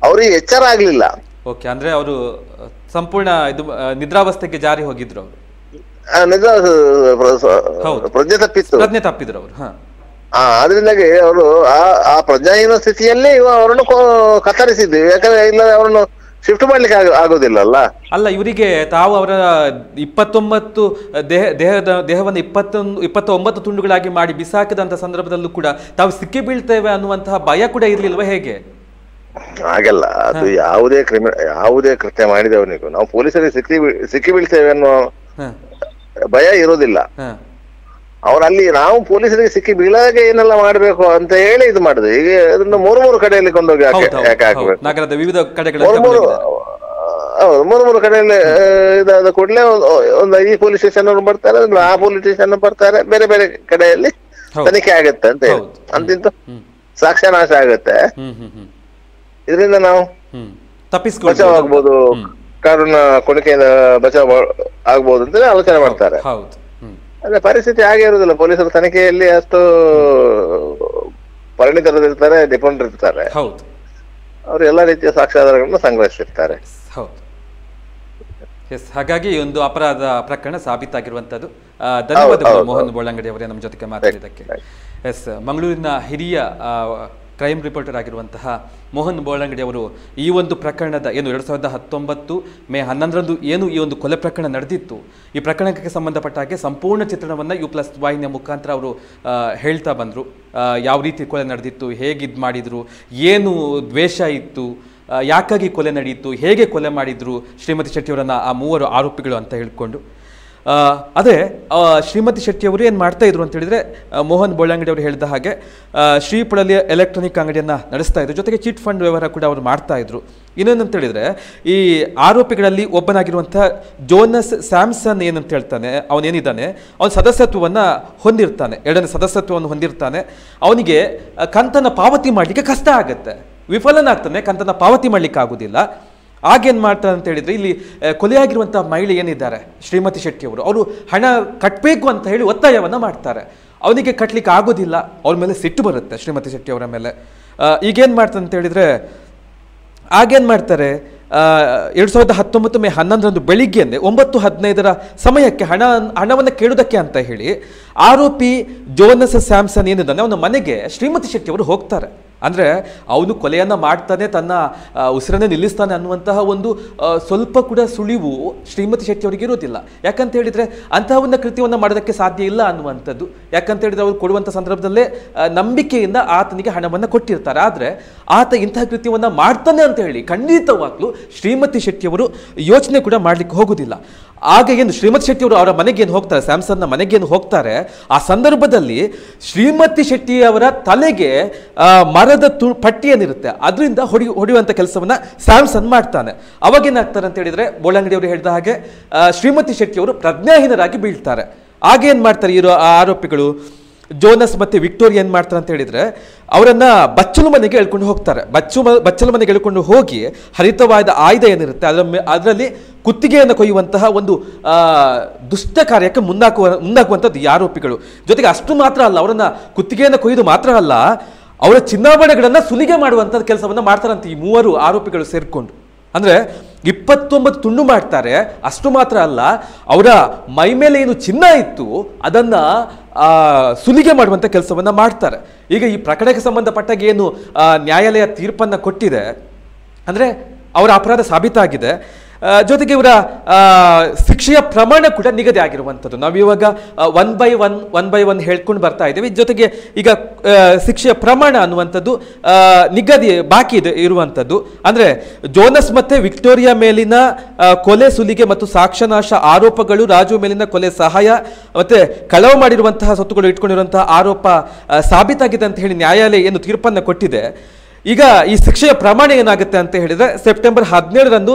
ಅವ್ರಿಗೆ ಎಚ್ಚರ ಆಗ್ಲಿಲ್ಲ. ಓಕೆ ಅಂದ್ರೆ ಅವರು ಸಂಪೂರ್ಣ ಇದು ನಿದ್ರಾವಸ್ಥೆಗೆ ಜಾರಿ ಹೋಗಿದ್ರು ಅವರು. ಹೌದು. ಪ್ರಜ್ಞೆ ತಪ್ಪಿತ್ತು. ಪ್ರಜ್ಞೆ ತಪ್ಪಿದ್ರು ಅವರು ಹಾ. ಅದರಿಂದಾಗಿ ಅವರು ಆ ಆ ಪ್ರಜ್ಞಾಹೀನ ಸ್ಥಿತಿಯಲ್ಲಿ ಅವರನ್ನು ಕತ್ತರಿಸಿದ್ವಿ ಯಾಕಂದ್ರೆ ಇಲ್ಲ ಅವರನ್ನು ಶಿಫ್ಟ್ ಮಾಡ್ಲಿಕ್ಕೆ ಆಗ- ಆಗೋದಿಲ್ಲಲ್ಲ? ಅಲ್ಲ ಇವರಿಗೆ ತಾವು ಅವರ ಇಪ್ಪತ್ತೊಂಬತ್ತು ದೇಹ ದೇಹದ ದೇಹವನ್ನು ಇಪ್ಪತ್ತೊಂದು ಇಪ್ಪತ್ತೊಂಬತ್ತು ತುಂಡುಗಳಾಗಿ ಮಾಡಿ ಬಿಸಾಕಿದಂತ ಸಂದರ್ಭದಲ್ಲೂ ಕೂಡ ತಾವು ಸಿಕ್ಕಿ ಬೀಳ್ತೇವೆ ಅನ್ನುವಂತಹ ಭಯ ಕೂಡ ಇರ್ಲಿಲ್ವಾ ಹೇಗೆ? ಹಾಗೆಲ್ಲ ಅದು ಯಾವುದೇ ಕ್ರಿಮಿ ಯಾವುದೇ ಕೃತ್ಯ ಮಾಡಿದವನಿಗೂ ನಾವು ಪೊಲೀಸರಿಗೆ ಸಿಕ್ಕಿ ಸಿಕ್ಕಿ ಬೀಳ್ತೇವೆ ಅನ್ನೋ ಭಯ ಇರೋದಿಲ್ಲ. ಅವರಲ್ಲಿ ನಾವು ಪೊಲೀಸರಿಗೆ ಸಿಕ್ಕಿ ಬೀಳಾಗೆ ಏನೆಲ್ಲ ಮಾಡಬೇಕು ಅಂತ ಹೇಳಿ ಇದು ಮಾಡುದು. ಈಗ ಅದನ್ನ ಮೂರು ಮೂರು ಕಡೆಯಲ್ಲಿ ಕೊಂಡೋಗಿ ಯಾಕೆ ಹಾಕ್ಬೇಕು. ನಗರದ ವಿವಿಧ ಮೂರು ಕಡೆಗಳಲ್ಲಿ ಮೂರು ಹೌದು ಮೂರು ಮೂರು ಕಡೆಯಲ್ಲಿ ಇದಾದ ಕೂಡಲೇ ಒಂದು ಈ ಪೊಲೀಸ್ ಸ್ಟೇಷನ್ ಅವರು ಬರ್ತಾರೆ ಆ ಪೊಲೀಸ್ ಸ್ಟೇಷನ್ ಬರ್ತಾರೆ ಬೇರೆ ಬೇರೆ ಕಡೆಯಲ್ಲಿ. ತನಿಖೆ ಆಗುತ್ತೆ ಅಂತ ಹೇಳಿ. ಅಂತಿಂತ. ಸಾಕ್ಷ್ಯನಾಶ ಆಗುತ್ತೆ. ಇದರಿಂದ ನಾವು ಬಚಾವ್ ಆಗ್ಬೋದು. ಕಾರಣ ಕೊಣಿಕೆಯಿಂದ ಬಚಾವ್ ಆಗ್ಬೋದು ಅಂತ ಆಲೋಚನೆ ಮಾಡ್ತಾರೆ. ಹೌದು. ಅದೇ ಪರಿಸ್ಥಿತಿ ಹಾಗೆ ಇರುದಿಲ್ಲ ಪೊಲೀಸರು ತನಿಖೆಯಲ್ಲಿ ಅಷ್ಟು ಪರಿಣಿತರಿರ್ತಾರೆ ನಿಪುಣರಿರ್ತಾರೆ ಹೌದು. ಅವರು ಎಲ್ಲ ರೀತಿಯ ಸಾಕ್ಷ್ಯಾಧಾರಗಳನ್ನು ಸಂಗ್ರಹಿಸಿರ್ತಾರೆ. ಹೌದು. ಎಸ್ ಹಾಗಾಗಿ ಒಂದು ಅಪರಾಧ ಪ್ರಕರಣ ಸಾಬೀತಾಗಿರುವಂಥದ್ದು. ಧನ್ಯವಾದಗಳು ಮೋಹನ್ ಬೋಳಂಗಡಿ ಅವರೇ ನಮ್ಮ ಜೊತೆಗೆ ಮಾತಾಡಿದ್ದಕ್ಕೆ ಎಸ್ ಮಂಗಳೂರಿನ ಹಿರಿಯ ಕ್ರೈಮ್ ರಿಪೋರ್ಟರ್ ಆಗಿರುವಂತಹ ಮೋಹನ್ ಬೋಳಂಗಡಿ ಅವರು ಈ ಒಂದು ಪ್ರಕರಣದ ಏನು ಎರಡು ಸಾವಿರದ ಹತ್ತೊಂಬತ್ತು ಮೇ ಹನ್ನೊಂದರಂದು ಏನು ಈ ಒಂದು ಕೊಲೆ ಪ್ರಕರಣ ನಡೆದಿತ್ತು, ಈ ಪ್ರಕರಣಕ್ಕೆ ಸಂಬಂಧಪಟ್ಟ ಹಾಗೆ ಸಂಪೂರ್ಣ ಚಿತ್ರಣವನ್ನು ಯು ಪ್ಲಸ್ ವಾಹಿನಿಯ ಮುಖಾಂತರ ಅವರು ಹೇಳ್ತಾ ಬಂದರು. ಯಾವ ರೀತಿ ಕೊಲೆ ನಡೆದಿತ್ತು, ಹೇಗೆ ಇದು ಮಾಡಿದರು, ಏನು ದ್ವೇಷ ಇತ್ತು ಯಾಕಾಗಿ ಕೊಲೆ ನಡೆಯಿತು ಹೇಗೆ ಕೊಲೆ ಮಾಡಿದರು ಶ್ರೀಮತಿ ಶೆಟ್ಟಿಯವರನ್ನು ಆ ಮೂವರು ಆರೋಪಿಗಳು ಅಂತ ಹೇಳ್ಕೊಂಡು ಅದೇ ಶ್ರೀಮತಿ ಶೆಟ್ಟಿಯವರು ಏನು ಮಾಡ್ತಾ ಇದ್ರು ಅಂತ ಹೇಳಿದ್ರೆ ಮೋಹನ್ ಬೋಳಂಗಡಿ ಅವರು ಹೇಳಿದ ಹಾಗೆ ಶ್ರೀಪುಳಲಿಯ ಎಲೆಕ್ಟ್ರಾನಿಕ್ ಅಂಗಡಿಯನ್ನು ನಡೆಸ್ತಾ ಇದ್ರು. ಜೊತೆಗೆ ಚಿಟ್ ಫಂಡ್ ವ್ಯವಹಾರ ಕೂಡ ಅವರು ಮಾಡ್ತಾ ಇದ್ರು. ಇನ್ನೊಂದಂತ ಹೇಳಿದ್ರೆ, ಈ ಆರೋಪಿಗಳಲ್ಲಿ ಒಬ್ಬನಾಗಿರುವಂಥ ಜೋನಸ್ ಸ್ಯಾಮ್ಸನ್ ಏನಂತ ಹೇಳ್ತಾನೆ ಅವನೇನಿದ್ದಾನೆ ಅವನ ಸದಸ್ಯತ್ವವನ್ನು ಹೊಂದಿರ್ತಾನೆ, ಎರಡನೇ ಸದಸ್ಯತ್ವವನ್ನು ಹೊಂದಿರ್ತಾನೆ. ಅವನಿಗೆ ಕಂತನ್ನ ಪಾವತಿ ಮಾಡಲಿಕ್ಕೆ ಕಷ್ಟ ಆಗುತ್ತೆ. ವಿಫಲನಾಗ್ತಾನೆ, ಕಂತನ್ನ ಪಾವತಿ ಮಾಡ್ಲಿಕ್ಕೆ ಆಗುದಿಲ್ಲ. ಆಗೇನು ಮಾಡ್ತಾರೆ ಅಂತ ಹೇಳಿದ್ರೆ ಇಲ್ಲಿ ಕೊಲೆಯಾಗಿರುವಂಥ ಮಹಿಳೆ ಏನಿದ್ದಾರೆ? ಶ್ರೀಮತಿ ಶೆಟ್ಟಿಯವರು ಅವರು. ಹಣ ಕಟ್ಟಬೇಕು ಅಂತ ಹೇಳಿ ಒತ್ತಾಯವನ್ನ ಮಾಡ್ತಾರೆ. ಅವನಿಗೆ ಕಟ್ಟಲಿಕ್ಕೆ ಆಗೋದಿಲ್ಲ. ಅವ್ರ ಮೇಲೆ ಸಿಟ್ಟು ಬರುತ್ತೆ ಶ್ರೀಮತಿ ಶೆಟ್ಟಿಯವರ ಮೇಲೆ. ಈಗೇನ್ ಮಾಡ್ತಾರೆ ಅಂತ ಹೇಳಿದ್ರೆ ಆಗೇನ್ ಮಾಡ್ತಾರೆ? ಎರಡು ಸಾವಿರದ ಹತ್ತೊಂಬತ್ತು ಮೇ ಹನ್ನೊಂದರಂದು ಬೆಳಿಗ್ಗೆಯೇ ಒಂಬತ್ತು ಹದಿನೈದರ ಸಮಯಕ್ಕೆ ಹಣ, ಹಣವನ್ನು ಕೇಳುವುದಕ್ಕೆ ಅಂತ ಹೇಳಿ, ಆರೋಪಿ ಜೋನಸ್ ಸ್ಯಾಮ್ಸನ್ ಏನಿದ್ದಾನೆ, ಅವನ ಮನೆಗೆ ಶ್ರೀಮತಿ ಶೆಟ್ಟಿಯವರು ಹೋಗ್ತಾರೆ. ಅಂದರೆ ಅವನು ಕೊಲೆಯನ್ನು ಮಾಡ್ತಾನೆ ತನ್ನ ಉಸಿರನ್ನ ನಿಲ್ಲಿಸ್ತಾನೆ ಅನ್ನುವಂತಹ ಒಂದು ಸ್ವಲ್ಪ ಕೂಡ ಸುಳಿವು ಶ್ರೀಮತಿ ಶೆಟ್ಟಿ ಅವರಿಗೆ ಇರೋದಿಲ್ಲ ಯಾಕಂತ ಹೇಳಿದರೆ ಒಂದು ಕೃತ್ಯವನ್ನು ಮಾಡೋದಕ್ಕೆ ಸಾಧ್ಯ ಇಲ್ಲ ಅನ್ನುವಂಥದ್ದು. ಯಾಕಂತ ಹೇಳಿದ್ರೆ ಅವರು ಕೊಡುವಂಥ ಸಂದರ್ಭದಲ್ಲೇ ನಂಬಿಕೆಯಿಂದ ಆತನಿಗೆ ಹಣವನ್ನು ಕೊಟ್ಟಿರ್ತಾರೆ. ಆದರೆ ಆತ ಇಂತಹ ಕೃತ್ಯವನ್ನು ಮಾಡ್ತಾನೆ ಅಂತ ಹೇಳಿ ಖಂಡಿತವಾಗ್ಲೂ ಶ್ರೀಮತಿ ಶೆಟ್ಟಿಯವರು ಯೋಚನೆ ಕೂಡ ಮಾಡಲಿಕ್ಕೆ ಹೋಗುವುದಿಲ್ಲ ಆಗ ಏನು ಶ್ರೀಮತಿ ಶೆಟ್ಟಿಯವರು ಅವರ ಮನೆಗೆ ಏನು ಹೋಗ್ತಾರೆ ಸ್ಯಾಮ್ಸನ್ನ ಮನೆಗೆ ಏನು ಹೋಗ್ತಾರೆ ಆ ಸಂದರ್ಭದಲ್ಲಿ ಶ್ರೀಮತಿ ಶೆಟ್ಟಿಯವರ ತಲೆಗೆ ಆ, ಮರದ ತು ಪಟ್ಟಿ ಏನಿರುತ್ತೆ ಅದರಿಂದ ಹೊಡಿ ಹೊಡೆಯುವಂಥ ಕೆಲಸವನ್ನು ಸ್ಯಾಮ್ಸನ್ ಮಾಡ್ತಾನೆ. ಅವಾಗ ಏನಾಗ್ತಾರೆ ಅಂತ ಹೇಳಿದ್ರೆ ಬೋಳಂಗಡಿಯವರು ಹೇಳಿದ ಹಾಗೆ ಶ್ರೀಮತಿ ಶೆಟ್ಟಿಯವರು ಪ್ರಜ್ಞಾಹೀನರಾಗಿ ಬೀಳ್ತಾರೆ. ಆಗ ಏನು ಮಾಡ್ತಾರೆ ಇರೋ ಆ ಆರೋಪಿಗಳು? ಜೋನಸ್ ಮತ್ತು ವಿಕ್ಟೋರಿಯಾ ಏನು ಮಾಡ್ತಾರೆ ಅಂತ ಹೇಳಿದರೆ, ಅವರನ್ನು ಬಚ್ಚಲು ಮನೆಗೆ ಎಳ್ಕೊಂಡು ಹೋಗ್ತಾರೆ. ಬಚ್ಚು ಬಚ್ಚಲು ಮನೆಗೆ ಎಳ್ಕೊಂಡು ಹೋಗಿ ಹರಿತವಾದ ಆಯುಧ ಏನಿರುತ್ತೆ, ಅದರ ಅದರಲ್ಲಿ ಕುತ್ತಿಗೆಯನ್ನು ಕೊಯ್ಯುವಂತಹ ಒಂದು ದುಷ್ಟ ಕಾರ್ಯಕ್ಕೆ ಮುಂದಾಕುವ ಮುನ್ನಾಗುವಂಥದ್ದು ಈ ಆರೋಪಿಗಳು. ಜೊತೆಗೆ ಅಷ್ಟು ಮಾತ್ರ ಅಲ್ಲ, ಅವರನ್ನು ಕುತ್ತಿಗೆಯನ್ನು ಕೊಯ್ದು ಮಾತ್ರ ಅಲ್ಲ ಅವರ ಚಿನ್ನಾಭರಣಗಳನ್ನು ಸುಲಿಗೆ ಮಾಡುವಂಥ ಕೆಲಸವನ್ನು ಮಾಡ್ತಾರಂತೆ ಈ ಮೂವರು ಆರೋಪಿಗಳು ಸೇರಿಕೊಂಡು. ಅಂದರೆ ಇಪ್ಪತ್ತೊಂಬತ್ತು ತುಂಡು ಮಾಡ್ತಾರೆ, ಅಷ್ಟು ಮಾತ್ರ ಅಲ್ಲ, ಅವರ ಮೈ ಮೇಲೆ ಏನು ಚಿನ್ನ ಇತ್ತು, ಅದನ್ನು ಸುಲಿಗೆ ಮಾಡುವಂಥ ಕೆಲಸವನ್ನು ಮಾಡ್ತಾರೆ. ಈಗ ಈ ಪ್ರಕರಣಕ್ಕೆ ಸಂಬಂಧಪಟ್ಟಾಗ ಏನು ನ್ಯಾಯಾಲಯ ತೀರ್ಪನ್ನು ಕೊಟ್ಟಿದೆ, ಅಂದರೆ ಅವರ ಅಪರಾಧ ಸಾಬೀತಾಗಿದೆ. ಜೊತೆಗೆ ಇವರ ಶಿಕ್ಷೆಯ ಪ್ರಮಾಣ ಕೂಡ ನಿಗದಿ ಆಗಿರುವಂಥದ್ದು. ನಾವು ಇವಾಗ one by one one by one ಹೇಳ್ಕೊಂಡು ಬರ್ತಾ ಇದ್ದೀವಿ. ಜೊತೆಗೆ ಈಗ ಶಿಕ್ಷೆಯ ಪ್ರಮಾಣ ಅನ್ನುವಂಥದ್ದು ನಿಗದಿ, ಬಾಕಿ ಇದೆ, ಇರುವಂಥದ್ದು. ಅಂದರೆ ಜೋನಸ್ ಮತ್ತು ವಿಕ್ಟೋರಿಯಾ ಮೇಲಿನ ಕೊಲೆ ಸುಲಿಗೆ ಮತ್ತು ಸಾಕ್ಷ್ಯನಾಶ ಆರೋಪಗಳು, ರಾಜು ಮೇಲಿನ ಕೊಲೆ ಸಹಾಯ, ಮತ್ತೆ ಕಳವು ಮಾಡಿರುವಂತಹ ಸೊತ್ತುಗಳು ಇಟ್ಕೊಂಡಿರುವಂತಹ ಆರೋಪ ಸಾಬೀತಾಗಿದೆ ಅಂತ ಹೇಳಿ ನ್ಯಾಯಾಲಯ ಏನು ತೀರ್ಪನ್ನು ಕೊಟ್ಟಿದೆ. ಈಗ ಈ ಶಿಕ್ಷೆಯ ಪ್ರಮಾಣ ಏನಾಗುತ್ತೆ ಅಂತ ಹೇಳಿದ್ರೆ ಸೆಪ್ಟೆಂಬರ್ ಹದಿನೇಳರಂದು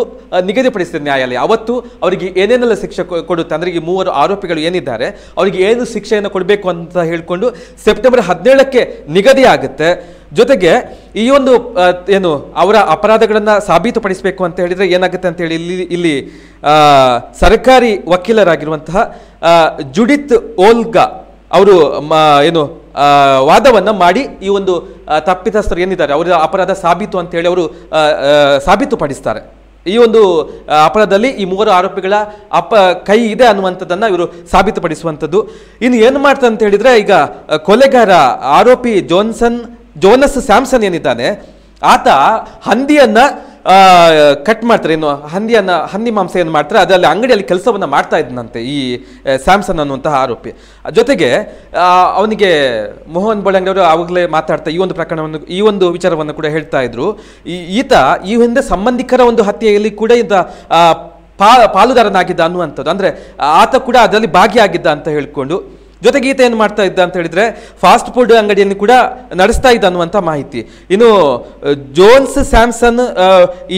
ನಿಗದಿಪಡಿಸಿದ ನ್ಯಾಯಾಲಯ. ಅವತ್ತು ಅವರಿಗೆ ಏನೇನೆಲ್ಲ ಶಿಕ್ಷೆ ಕೊಡುತ್ತೆ, ಅಂದರೆ ಈ ಮೂವರು ಆರೋಪಿಗಳು ಏನಿದ್ದಾರೆ, ಅವರಿಗೆ ಏನು ಶಿಕ್ಷೆಯನ್ನು ಕೊಡಬೇಕು ಅಂತ ಹೇಳಿಕೊಂಡು ಸೆಪ್ಟೆಂಬರ್ ಹದಿನೇಳಕ್ಕೆ ನಿಗದಿ ಆಗುತ್ತೆ ಜೊತೆಗೆ ಈ ಒಂದು ಏನು, ಅವರ ಅಪರಾಧಗಳನ್ನು ಸಾಬೀತುಪಡಿಸಬೇಕು ಅಂತ ಹೇಳಿದರೆ ಏನಾಗುತ್ತೆ ಅಂತ ಹೇಳಿ, ಇಲ್ಲಿ ಇಲ್ಲಿ ಸರ್ಕಾರಿ ವಕೀಲರಾಗಿರುವಂತಹ ಜುಡಿತ್ ಓಲ್ಗಾ ಅವರು ಏನು ವಾದವನ್ನ ಮಾಡಿ ಈ ಒಂದು ತಪ್ಪಿತಸ್ಥರು ಏನಿದ್ದಾರೆ, ಅವರ ಅಪರಾಧ ಸಾಬೀತು ಅಂತ ಹೇಳಿ ಅವರು ಸಾಬೀತುಪಡಿಸ್ತಾರೆ ಈ ಒಂದು ಅಪರಾಧದಲ್ಲಿ ಈ ಮೂವರು ಆರೋಪಿಗಳ ಅಪ, ಕೈ ಇದೆ ಅನ್ನುವಂಥದ್ದನ್ನು ಇವರು ಸಾಬೀತುಪಡಿಸುವಂಥದ್ದು ಇನ್ನು ಏನು ಮಾಡ್ತಾರೆ ಅಂತ ಹೇಳಿದರೆ, ಈಗ ಕೊಲೆಗಾರ ಆರೋಪಿ ಜೋನ್ಸನ್, ಜೋನಸ್ ಸ್ಯಾಮ್ಸನ್ ಏನಿದ್ದಾನೆ, ಆತ ಹಂದಿಯನ್ನ ಕಟ್ ಮಾಡ್ತಾರೆ ಏನು ಹಂದಿಯನ್ನ, ಹಂದಿ ಮಾಂಸ ಏನು ಮಾಡ್ತಾರೆ. ಅದರಲ್ಲಿ ಅಂಗಡಿಯಲ್ಲಿ ಕೆಲಸವನ್ನು ಮಾಡ್ತಾ ಇದ್ದನಂತೆ ಈ ಸ್ಯಾಮ್ಸನ್ ಅನ್ನುವಂತಹ ಆರೋಪಿ. ಜೊತೆಗೆ ಅವನಿಗೆ ಮೋಹನ್ ಬೊಳಂಗ್ ಅವರು ಆವಾಗಲೇ ಮಾತಾಡ್ತಾ ಈ ಒಂದು ಪ್ರಕರಣವನ್ನು, ಈ ಒಂದು ವಿಚಾರವನ್ನು ಕೂಡ ಹೇಳ್ತಾ ಇದ್ರು. ಈತ ಈ ಹಿಂದೆ ಸಂಬಂಧಿಕರ ಒಂದು ಹತ್ಯೆಯಲ್ಲಿ ಕೂಡ ಈತ ಪಾಲುದಾರನಾಗಿದ್ದ ಅನ್ನುವಂಥದ್ದು. ಅಂದರೆ, ಆತ ಕೂಡ ಅದರಲ್ಲಿ ಭಾಗಿಯಾಗಿದ್ದ ಅಂತ ಹೇಳ್ಕೊಂಡು ಜೊತೆಗೆ ಈತ ಏನು ಮಾಡ್ತಾ ಇದ್ದ ಅಂತ ಹೇಳಿದ್ರೆ ಫಾಸ್ಟ್ ಫುಡ್ ಅಂಗಡಿಯನ್ನು ಕೂಡ ನಡೆಸ್ತಾ ಇದ್ದ ಅನ್ನುವಂಥ ಮಾಹಿತಿ. ಇನ್ನು ಜೋನ್ಸ್ ಸ್ಯಾಮ್ಸನ್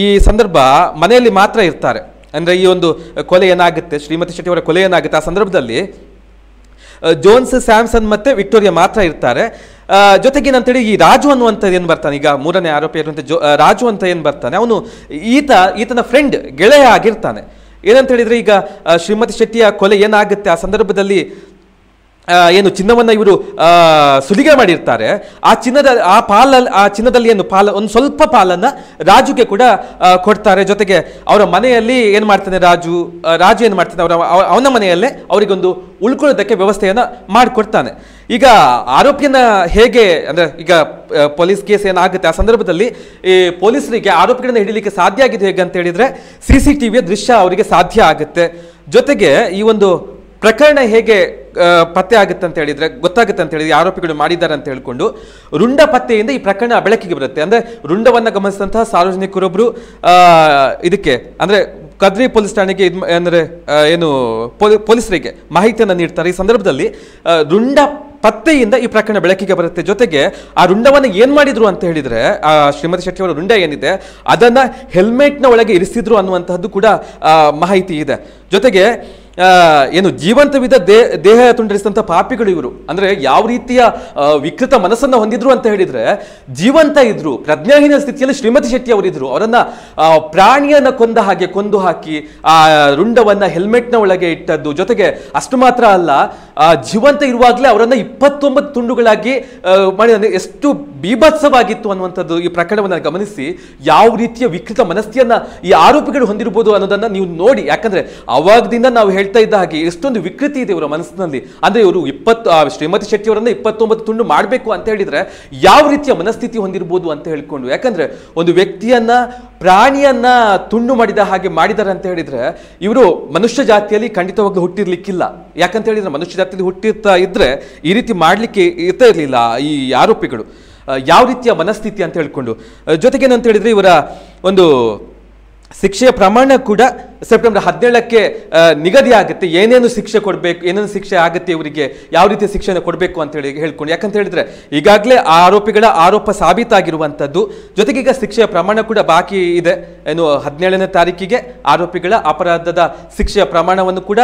ಈ ಸಂದರ್ಭ ಮನೆಯಲ್ಲಿ ಮಾತ್ರ ಇರ್ತಾರೆ. ಅಂದರೆ ಈ ಒಂದು ಕೊಲೆ ಏನಾಗುತ್ತೆ ಶ್ರೀಮತಿ ಶೆಟ್ಟಿ ಅವರ ಕೊಲೆ ಏನಾಗುತ್ತೆ ಆ ಸಂದರ್ಭದಲ್ಲಿ ಜೋನ್ಸ್ ಸ್ಯಾಮ್ಸನ್ ಮತ್ತೆ ವಿಕ್ಟೋರಿಯಾ ಮಾತ್ರ ಇರ್ತಾರೆ. ಜೊತೆಗೆ ಏನಂತೇಳಿ ಈ ರಾಜು ಅನ್ನುವಂಥದ್ದು ಏನು ಬರ್ತಾನೆ? ಈಗ ಮೂರನೇ ಆರೋಪಿ ಇರುವಂಥ ಜೋ ರಾಜು ಅಂತ ಏನು ಬರ್ತಾನೆ? ಅವನು ಈತ, ಈತನ ಫ್ರೆಂಡ್ ಗೆಳೆಯ ಆಗಿರ್ತಾನೆ. ಏನಂತ ಹೇಳಿದರೆ ಈಗ ಶ್ರೀಮತಿ ಶೆಟ್ಟಿಯ ಕೊಲೆ ಏನಾಗುತ್ತೆ? ಆ ಸಂದರ್ಭದಲ್ಲಿ ಏನು ಚಿನ್ನವನ್ನು ಇವರು ಸುಲಿಗೆ ಮಾಡಿರ್ತಾರೆ. ಆ ಚಿನ್ನದ, ಆ ಪಾಲಲ್ಲಿ ಆ ಚಿನ್ನದಲ್ಲಿ ಏನು ಪಾಲ, ಒಂದು ಸ್ವಲ್ಪ ಪಾಲನ್ನು ರಾಜುಗೆ ಕೂಡ ಕೊಡ್ತಾರೆ. ಜೊತೆಗೆ ಅವರ ಮನೆಯಲ್ಲಿ ಏನು ಮಾಡ್ತಾನೆ ರಾಜು? ರಾಜು ಏನು ಮಾಡ್ತಾನೆ? ಅವರ, ಅವ- ಅವನ ಮನೆಯಲ್ಲೇ ಅವರಿಗೊಂದು ಉಳ್ಕೊಳ್ಳೋದಕ್ಕೆ ವ್ಯವಸ್ಥೆಯನ್ನು ಮಾಡಿಕೊಡ್ತಾನೆ. ಈಗ ಆರೋಪಿಯನ್ನ ಹೇಗೆ, ಅಂದರೆ ಈಗ ಪೊಲೀಸ್ ಕೇಸ್ ಏನಾಗುತ್ತೆ? ಆ ಸಂದರ್ಭದಲ್ಲಿ ಈ ಪೊಲೀಸರಿಗೆ ಆರೋಪಿಗಳನ್ನ ಹಿಡಿಲಿಕ್ಕೆ ಸಾಧ್ಯ ಆಗಿದೆ ಹೇಗೆ ಅಂತ ಹೇಳಿದರೆ, ಸಿ ಸಿ ವಿಯ ದೃಶ್ಯ ಅವರಿಗೆ ಸಾಧ್ಯ ಆಗುತ್ತೆ. ಜೊತೆಗೆ ಈ ಒಂದು ಪ್ರಕರಣ ಹೇಗೆ ಪತ್ತೆ ಆಗುತ್ತೆ ಅಂತ ಹೇಳಿದ್ರೆ ಗೊತ್ತಾಗುತ್ತೆ ಅಂತ ಹೇಳಿದ್ರೆ ಆರೋಪಿಗಳು ಮಾಡಿದ್ದಾರೆ ಅಂತ ಹೇಳಿಕೊಂಡು ರುಂಡ ಪತ್ತೆಯಿಂದ ಈ ಪ್ರಕರಣ ಬೆಳಕಿಗೆ ಬರುತ್ತೆ. ಅಂದ್ರೆ ರುಂಡವನ್ನು ಗಮನಿಸಿದಂತಹ ಸಾರ್ವಜನಿಕರೊಬ್ರು ಆ, ಇದಕ್ಕೆ ಅಂದ್ರೆ ಕದ್ರಿ ಪೊಲೀಸ್ ಠಾಣೆಗೆ ಇದು ಅಂದರೆ ಏನು ಪೊಲೀ- ಪೊಲೀಸರಿಗೆ ಮಾಹಿತಿಯನ್ನು ನೀಡ್ತಾರೆ. ಈ ಸಂದರ್ಭದಲ್ಲಿ ರುಂಡ ಪತ್ತೆಯಿಂದ ಈ ಪ್ರಕರಣ ಬೆಳಕಿಗೆ ಬರುತ್ತೆ. ಜೊತೆಗೆ ಆ ರುಂಡವನ್ನು ಏನು ಮಾಡಿದ್ರು ಅಂತ ಹೇಳಿದ್ರೆ ಆ ಶ್ರೀಮತಿ ಶೆಟ್ಟಿ ಅವರ ರುಂಡ ಏನಿದೆ ಅದನ್ನ ಹೆಲ್ಮೆಟ್ನ ಒಳಗೆ ಇರಿಸಿದ್ರು ಅನ್ನುವಂತಹದ್ದು ಕೂಡ ಮಾಹಿತಿ ಇದೆ. ಜೊತೆಗೆ ಏನು ಜೀವಂತವಿದ್ದ ದೇ, ದೇಹ ತುಂಡರಿಸಿದಂಥ ಪಾಪಿಗಳು ಇವರು. ಅಂದ್ರೆ ಯಾವ ರೀತಿಯ ವಿಕೃತ ಮನಸ್ಸನ್ನ ಹೊಂದಿದ್ರು ಅಂತ ಹೇಳಿದ್ರೆ, ಜೀವಂತ ಇದ್ರು, ಪ್ರಜ್ಞಾಹೀನ ಸ್ಥಿತಿಯಲ್ಲಿ ಶ್ರೀಮತಿ ಶೆಟ್ಟಿ ಅವರಿದ್ರು. ಅವರನ್ನ ಪ್ರಾಣಿಯನ್ನು ಕೊಂದ ಹಾಗೆ ಕೊಂದು ಹಾಕಿ, ಆ, ರುಂಡವನ್ನ ಹೆಲ್ಮೆಟ್ನ ಒಳಗೆ ಇಟ್ಟದ್ದು. ಜೊತೆಗೆ ಅಷ್ಟು ಮಾತ್ರ ಅಲ್ಲ ಜೀವಂತ ಇರುವಾಗಲೇ ಅವರನ್ನು ಇಪ್ಪತ್ತೊಂಬತ್ತು ತುಂಡುಗಳಾಗಿ ಮಾಡಿ ಎಷ್ಟು ಬೀಭತ್ಸವಾಗಿತ್ತು ಅನ್ನುವಂಥದ್ದು ಈ ಪ್ರಕರಣವನ್ನು ಗಮನಿಸಿ, ಯಾವ ರೀತಿಯ ವಿಕೃತ ಮನಸ್ಥಿಯನ್ನು ಈ ಆರೋಪಿಗಳು ಹೊಂದಿರ್ಬೋದು ಅನ್ನೋದನ್ನ ನೀವು ನೋಡಿ. ಯಾಕಂದ್ರೆ ಅವಾಗದಿಂದ ನಾವು ಹೇಳ್ತಾ ಇದ್ದ ಹಾಗೆ ಎಷ್ಟೊಂದು ವಿಕೃತಿ ಇದೆ ಇವರ ಮನಸ್ಸಿನಲ್ಲಿ. ಅಂದ್ರೆ ಇವರು ಇಪ್ಪತ್ತು ಶ್ರೀಮತಿ ಶೆಟ್ಟಿ ಅವರನ್ನ ಇಪ್ಪತ್ತೊಂಬತ್ತು ತುಂಡು ಮಾಡಬೇಕು ಅಂತ ಹೇಳಿದ್ರೆ ಯಾವ ರೀತಿಯ ಮನಸ್ಥಿತಿ ಹೊಂದಿರ್ಬೋದು ಅಂತ ಹೇಳ್ಕೊಂಡು, ಯಾಕಂದ್ರೆ ಒಂದು ವ್ಯಕ್ತಿಯನ್ನ, ಪ್ರಾಣಿಯನ್ನ ತುಂಡು ಮಾಡಿದ ಹಾಗೆ ಮಾಡಿದ್ದಾರೆ ಅಂತ ಹೇಳಿದ್ರೆ ಇವರು ಮನುಷ್ಯ ಜಾತಿಯಲ್ಲಿ ಖಂಡಿತವಾಗ್ಲೂ ಹುಟ್ಟಿರ್ಲಿಕ್ಕಿಲ್ಲ. ಯಾಕಂತ ಹೇಳಿದ್ರೆ ಮನುಷ್ಯ ಜಾತಿಯಲ್ಲಿ ಹುಟ್ಟಿರ್ತಾ ಇದ್ರೆ ಈ ರೀತಿ ಮಾಡ್ಲಿಕ್ಕೆ ಇರ್ತಾ ಇರಲಿಲ್ಲ ಈ ಆರೋಪಿಗಳು. ಯಾವ ರೀತಿಯ ಮನಸ್ಥಿತಿ ಅಂತ ಹೇಳ್ಕೊಂಡು ಜೊತೆಗೆ ಜೊತೆಗೇನಂತ ಹೇಳಿದ್ರೆ ಇವರ ಒಂದು ಶಿಕ್ಷೆಯ ಪ್ರಮಾಣ ಕೂಡ ಸೆಪ್ಟೆಂಬರ್ ಹದಿನೇಳಕ್ಕೆ ನಿಗದಿ ಆಗುತ್ತೆ ಏನೇನು ಶಿಕ್ಷೆ ಕೊಡಬೇಕು, ಏನೇನು ಶಿಕ್ಷೆ ಆಗುತ್ತೆ ಇವರಿಗೆ, ಯಾವ ರೀತಿಯ ಶಿಕ್ಷೆಯನ್ನು ಕೊಡಬೇಕು ಅಂತ ಹೇಳಿ ಹೇಳ್ಕೊಂಡು. ಯಾಕಂತ ಹೇಳಿದ್ರೆ, ಈಗಾಗಲೇ ಆರೋಪಿಗಳ ಆರೋಪ ಸಾಬೀತಾಗಿರುವಂಥದ್ದು. ಜೊತೆಗೆ ಈಗ ಶಿಕ್ಷೆಯ ಪ್ರಮಾಣ ಕೂಡ ಬಾಕಿ ಇದೆ. ಏನು, ಹದಿನೇಳನೇ ತಾರೀಕಿಗೆ ಆರೋಪಿಗಳ ಅಪರಾಧದ ಶಿಕ್ಷೆಯ ಪ್ರಮಾಣವನ್ನು ಕೂಡ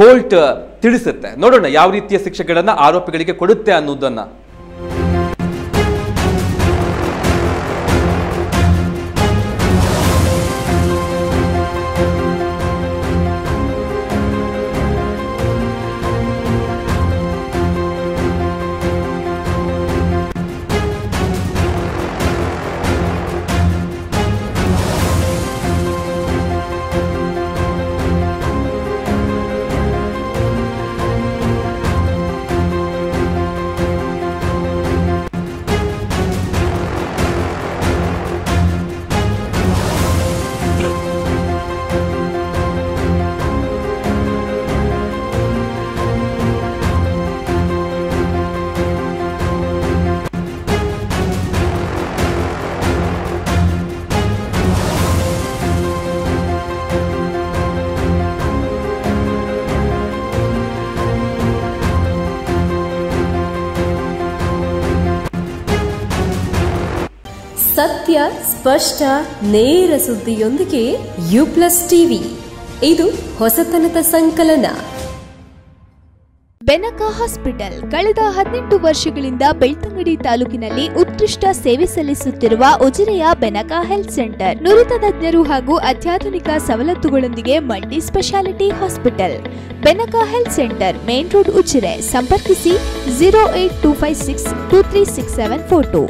ಕೋರ್ಟ್ ತಿಳಿಸುತ್ತೆ. ನೋಡೋಣ ಯಾವ ರೀತಿಯ ಶಿಕ್ಷೆಗಳನ್ನು ಆರೋಪಿಗಳಿಗೆ ಕೊಡುತ್ತೆ ಅನ್ನೋದನ್ನ. ಸತ್ಯ, ಸ್ಪಷ್ಟ, ನೇರ ಸುದ್ದಿಯೊಂದಿಗೆ ಯು ಪ್ಲಸ್ ಟಿವಿ. ಇದು ಹೊಸತನದ ಸಂಕಲನ. ಬೆನಕ ಹಾಸ್ಪಿಟಲ್ ಕಳೆದ ಹದಿನೆಂಟು ವರ್ಷಗಳಿಂದ ಬೆಳ್ತಂಗಡಿ ತಾಲೂಕಿನಲ್ಲಿ ಉತ್ಕೃಷ್ಟ ಸೇವೆ ಸಲ್ಲಿಸುತ್ತಿರುವ ಉಜಿರೆಯ ಬೆನಕ ಹೆಲ್ತ್ ಸೆಂಟರ್. ನುರಿತ ತಜ್ಞರು ಹಾಗೂ ಅತ್ಯಾಧುನಿಕ ಸವಲತ್ತುಗಳೊಂದಿಗೆ multi speciality hospital. Benaka health centre, main road Ujire. ಸಂಪರ್ಕಿಸಿ, zero eight two five six two three six seven four two.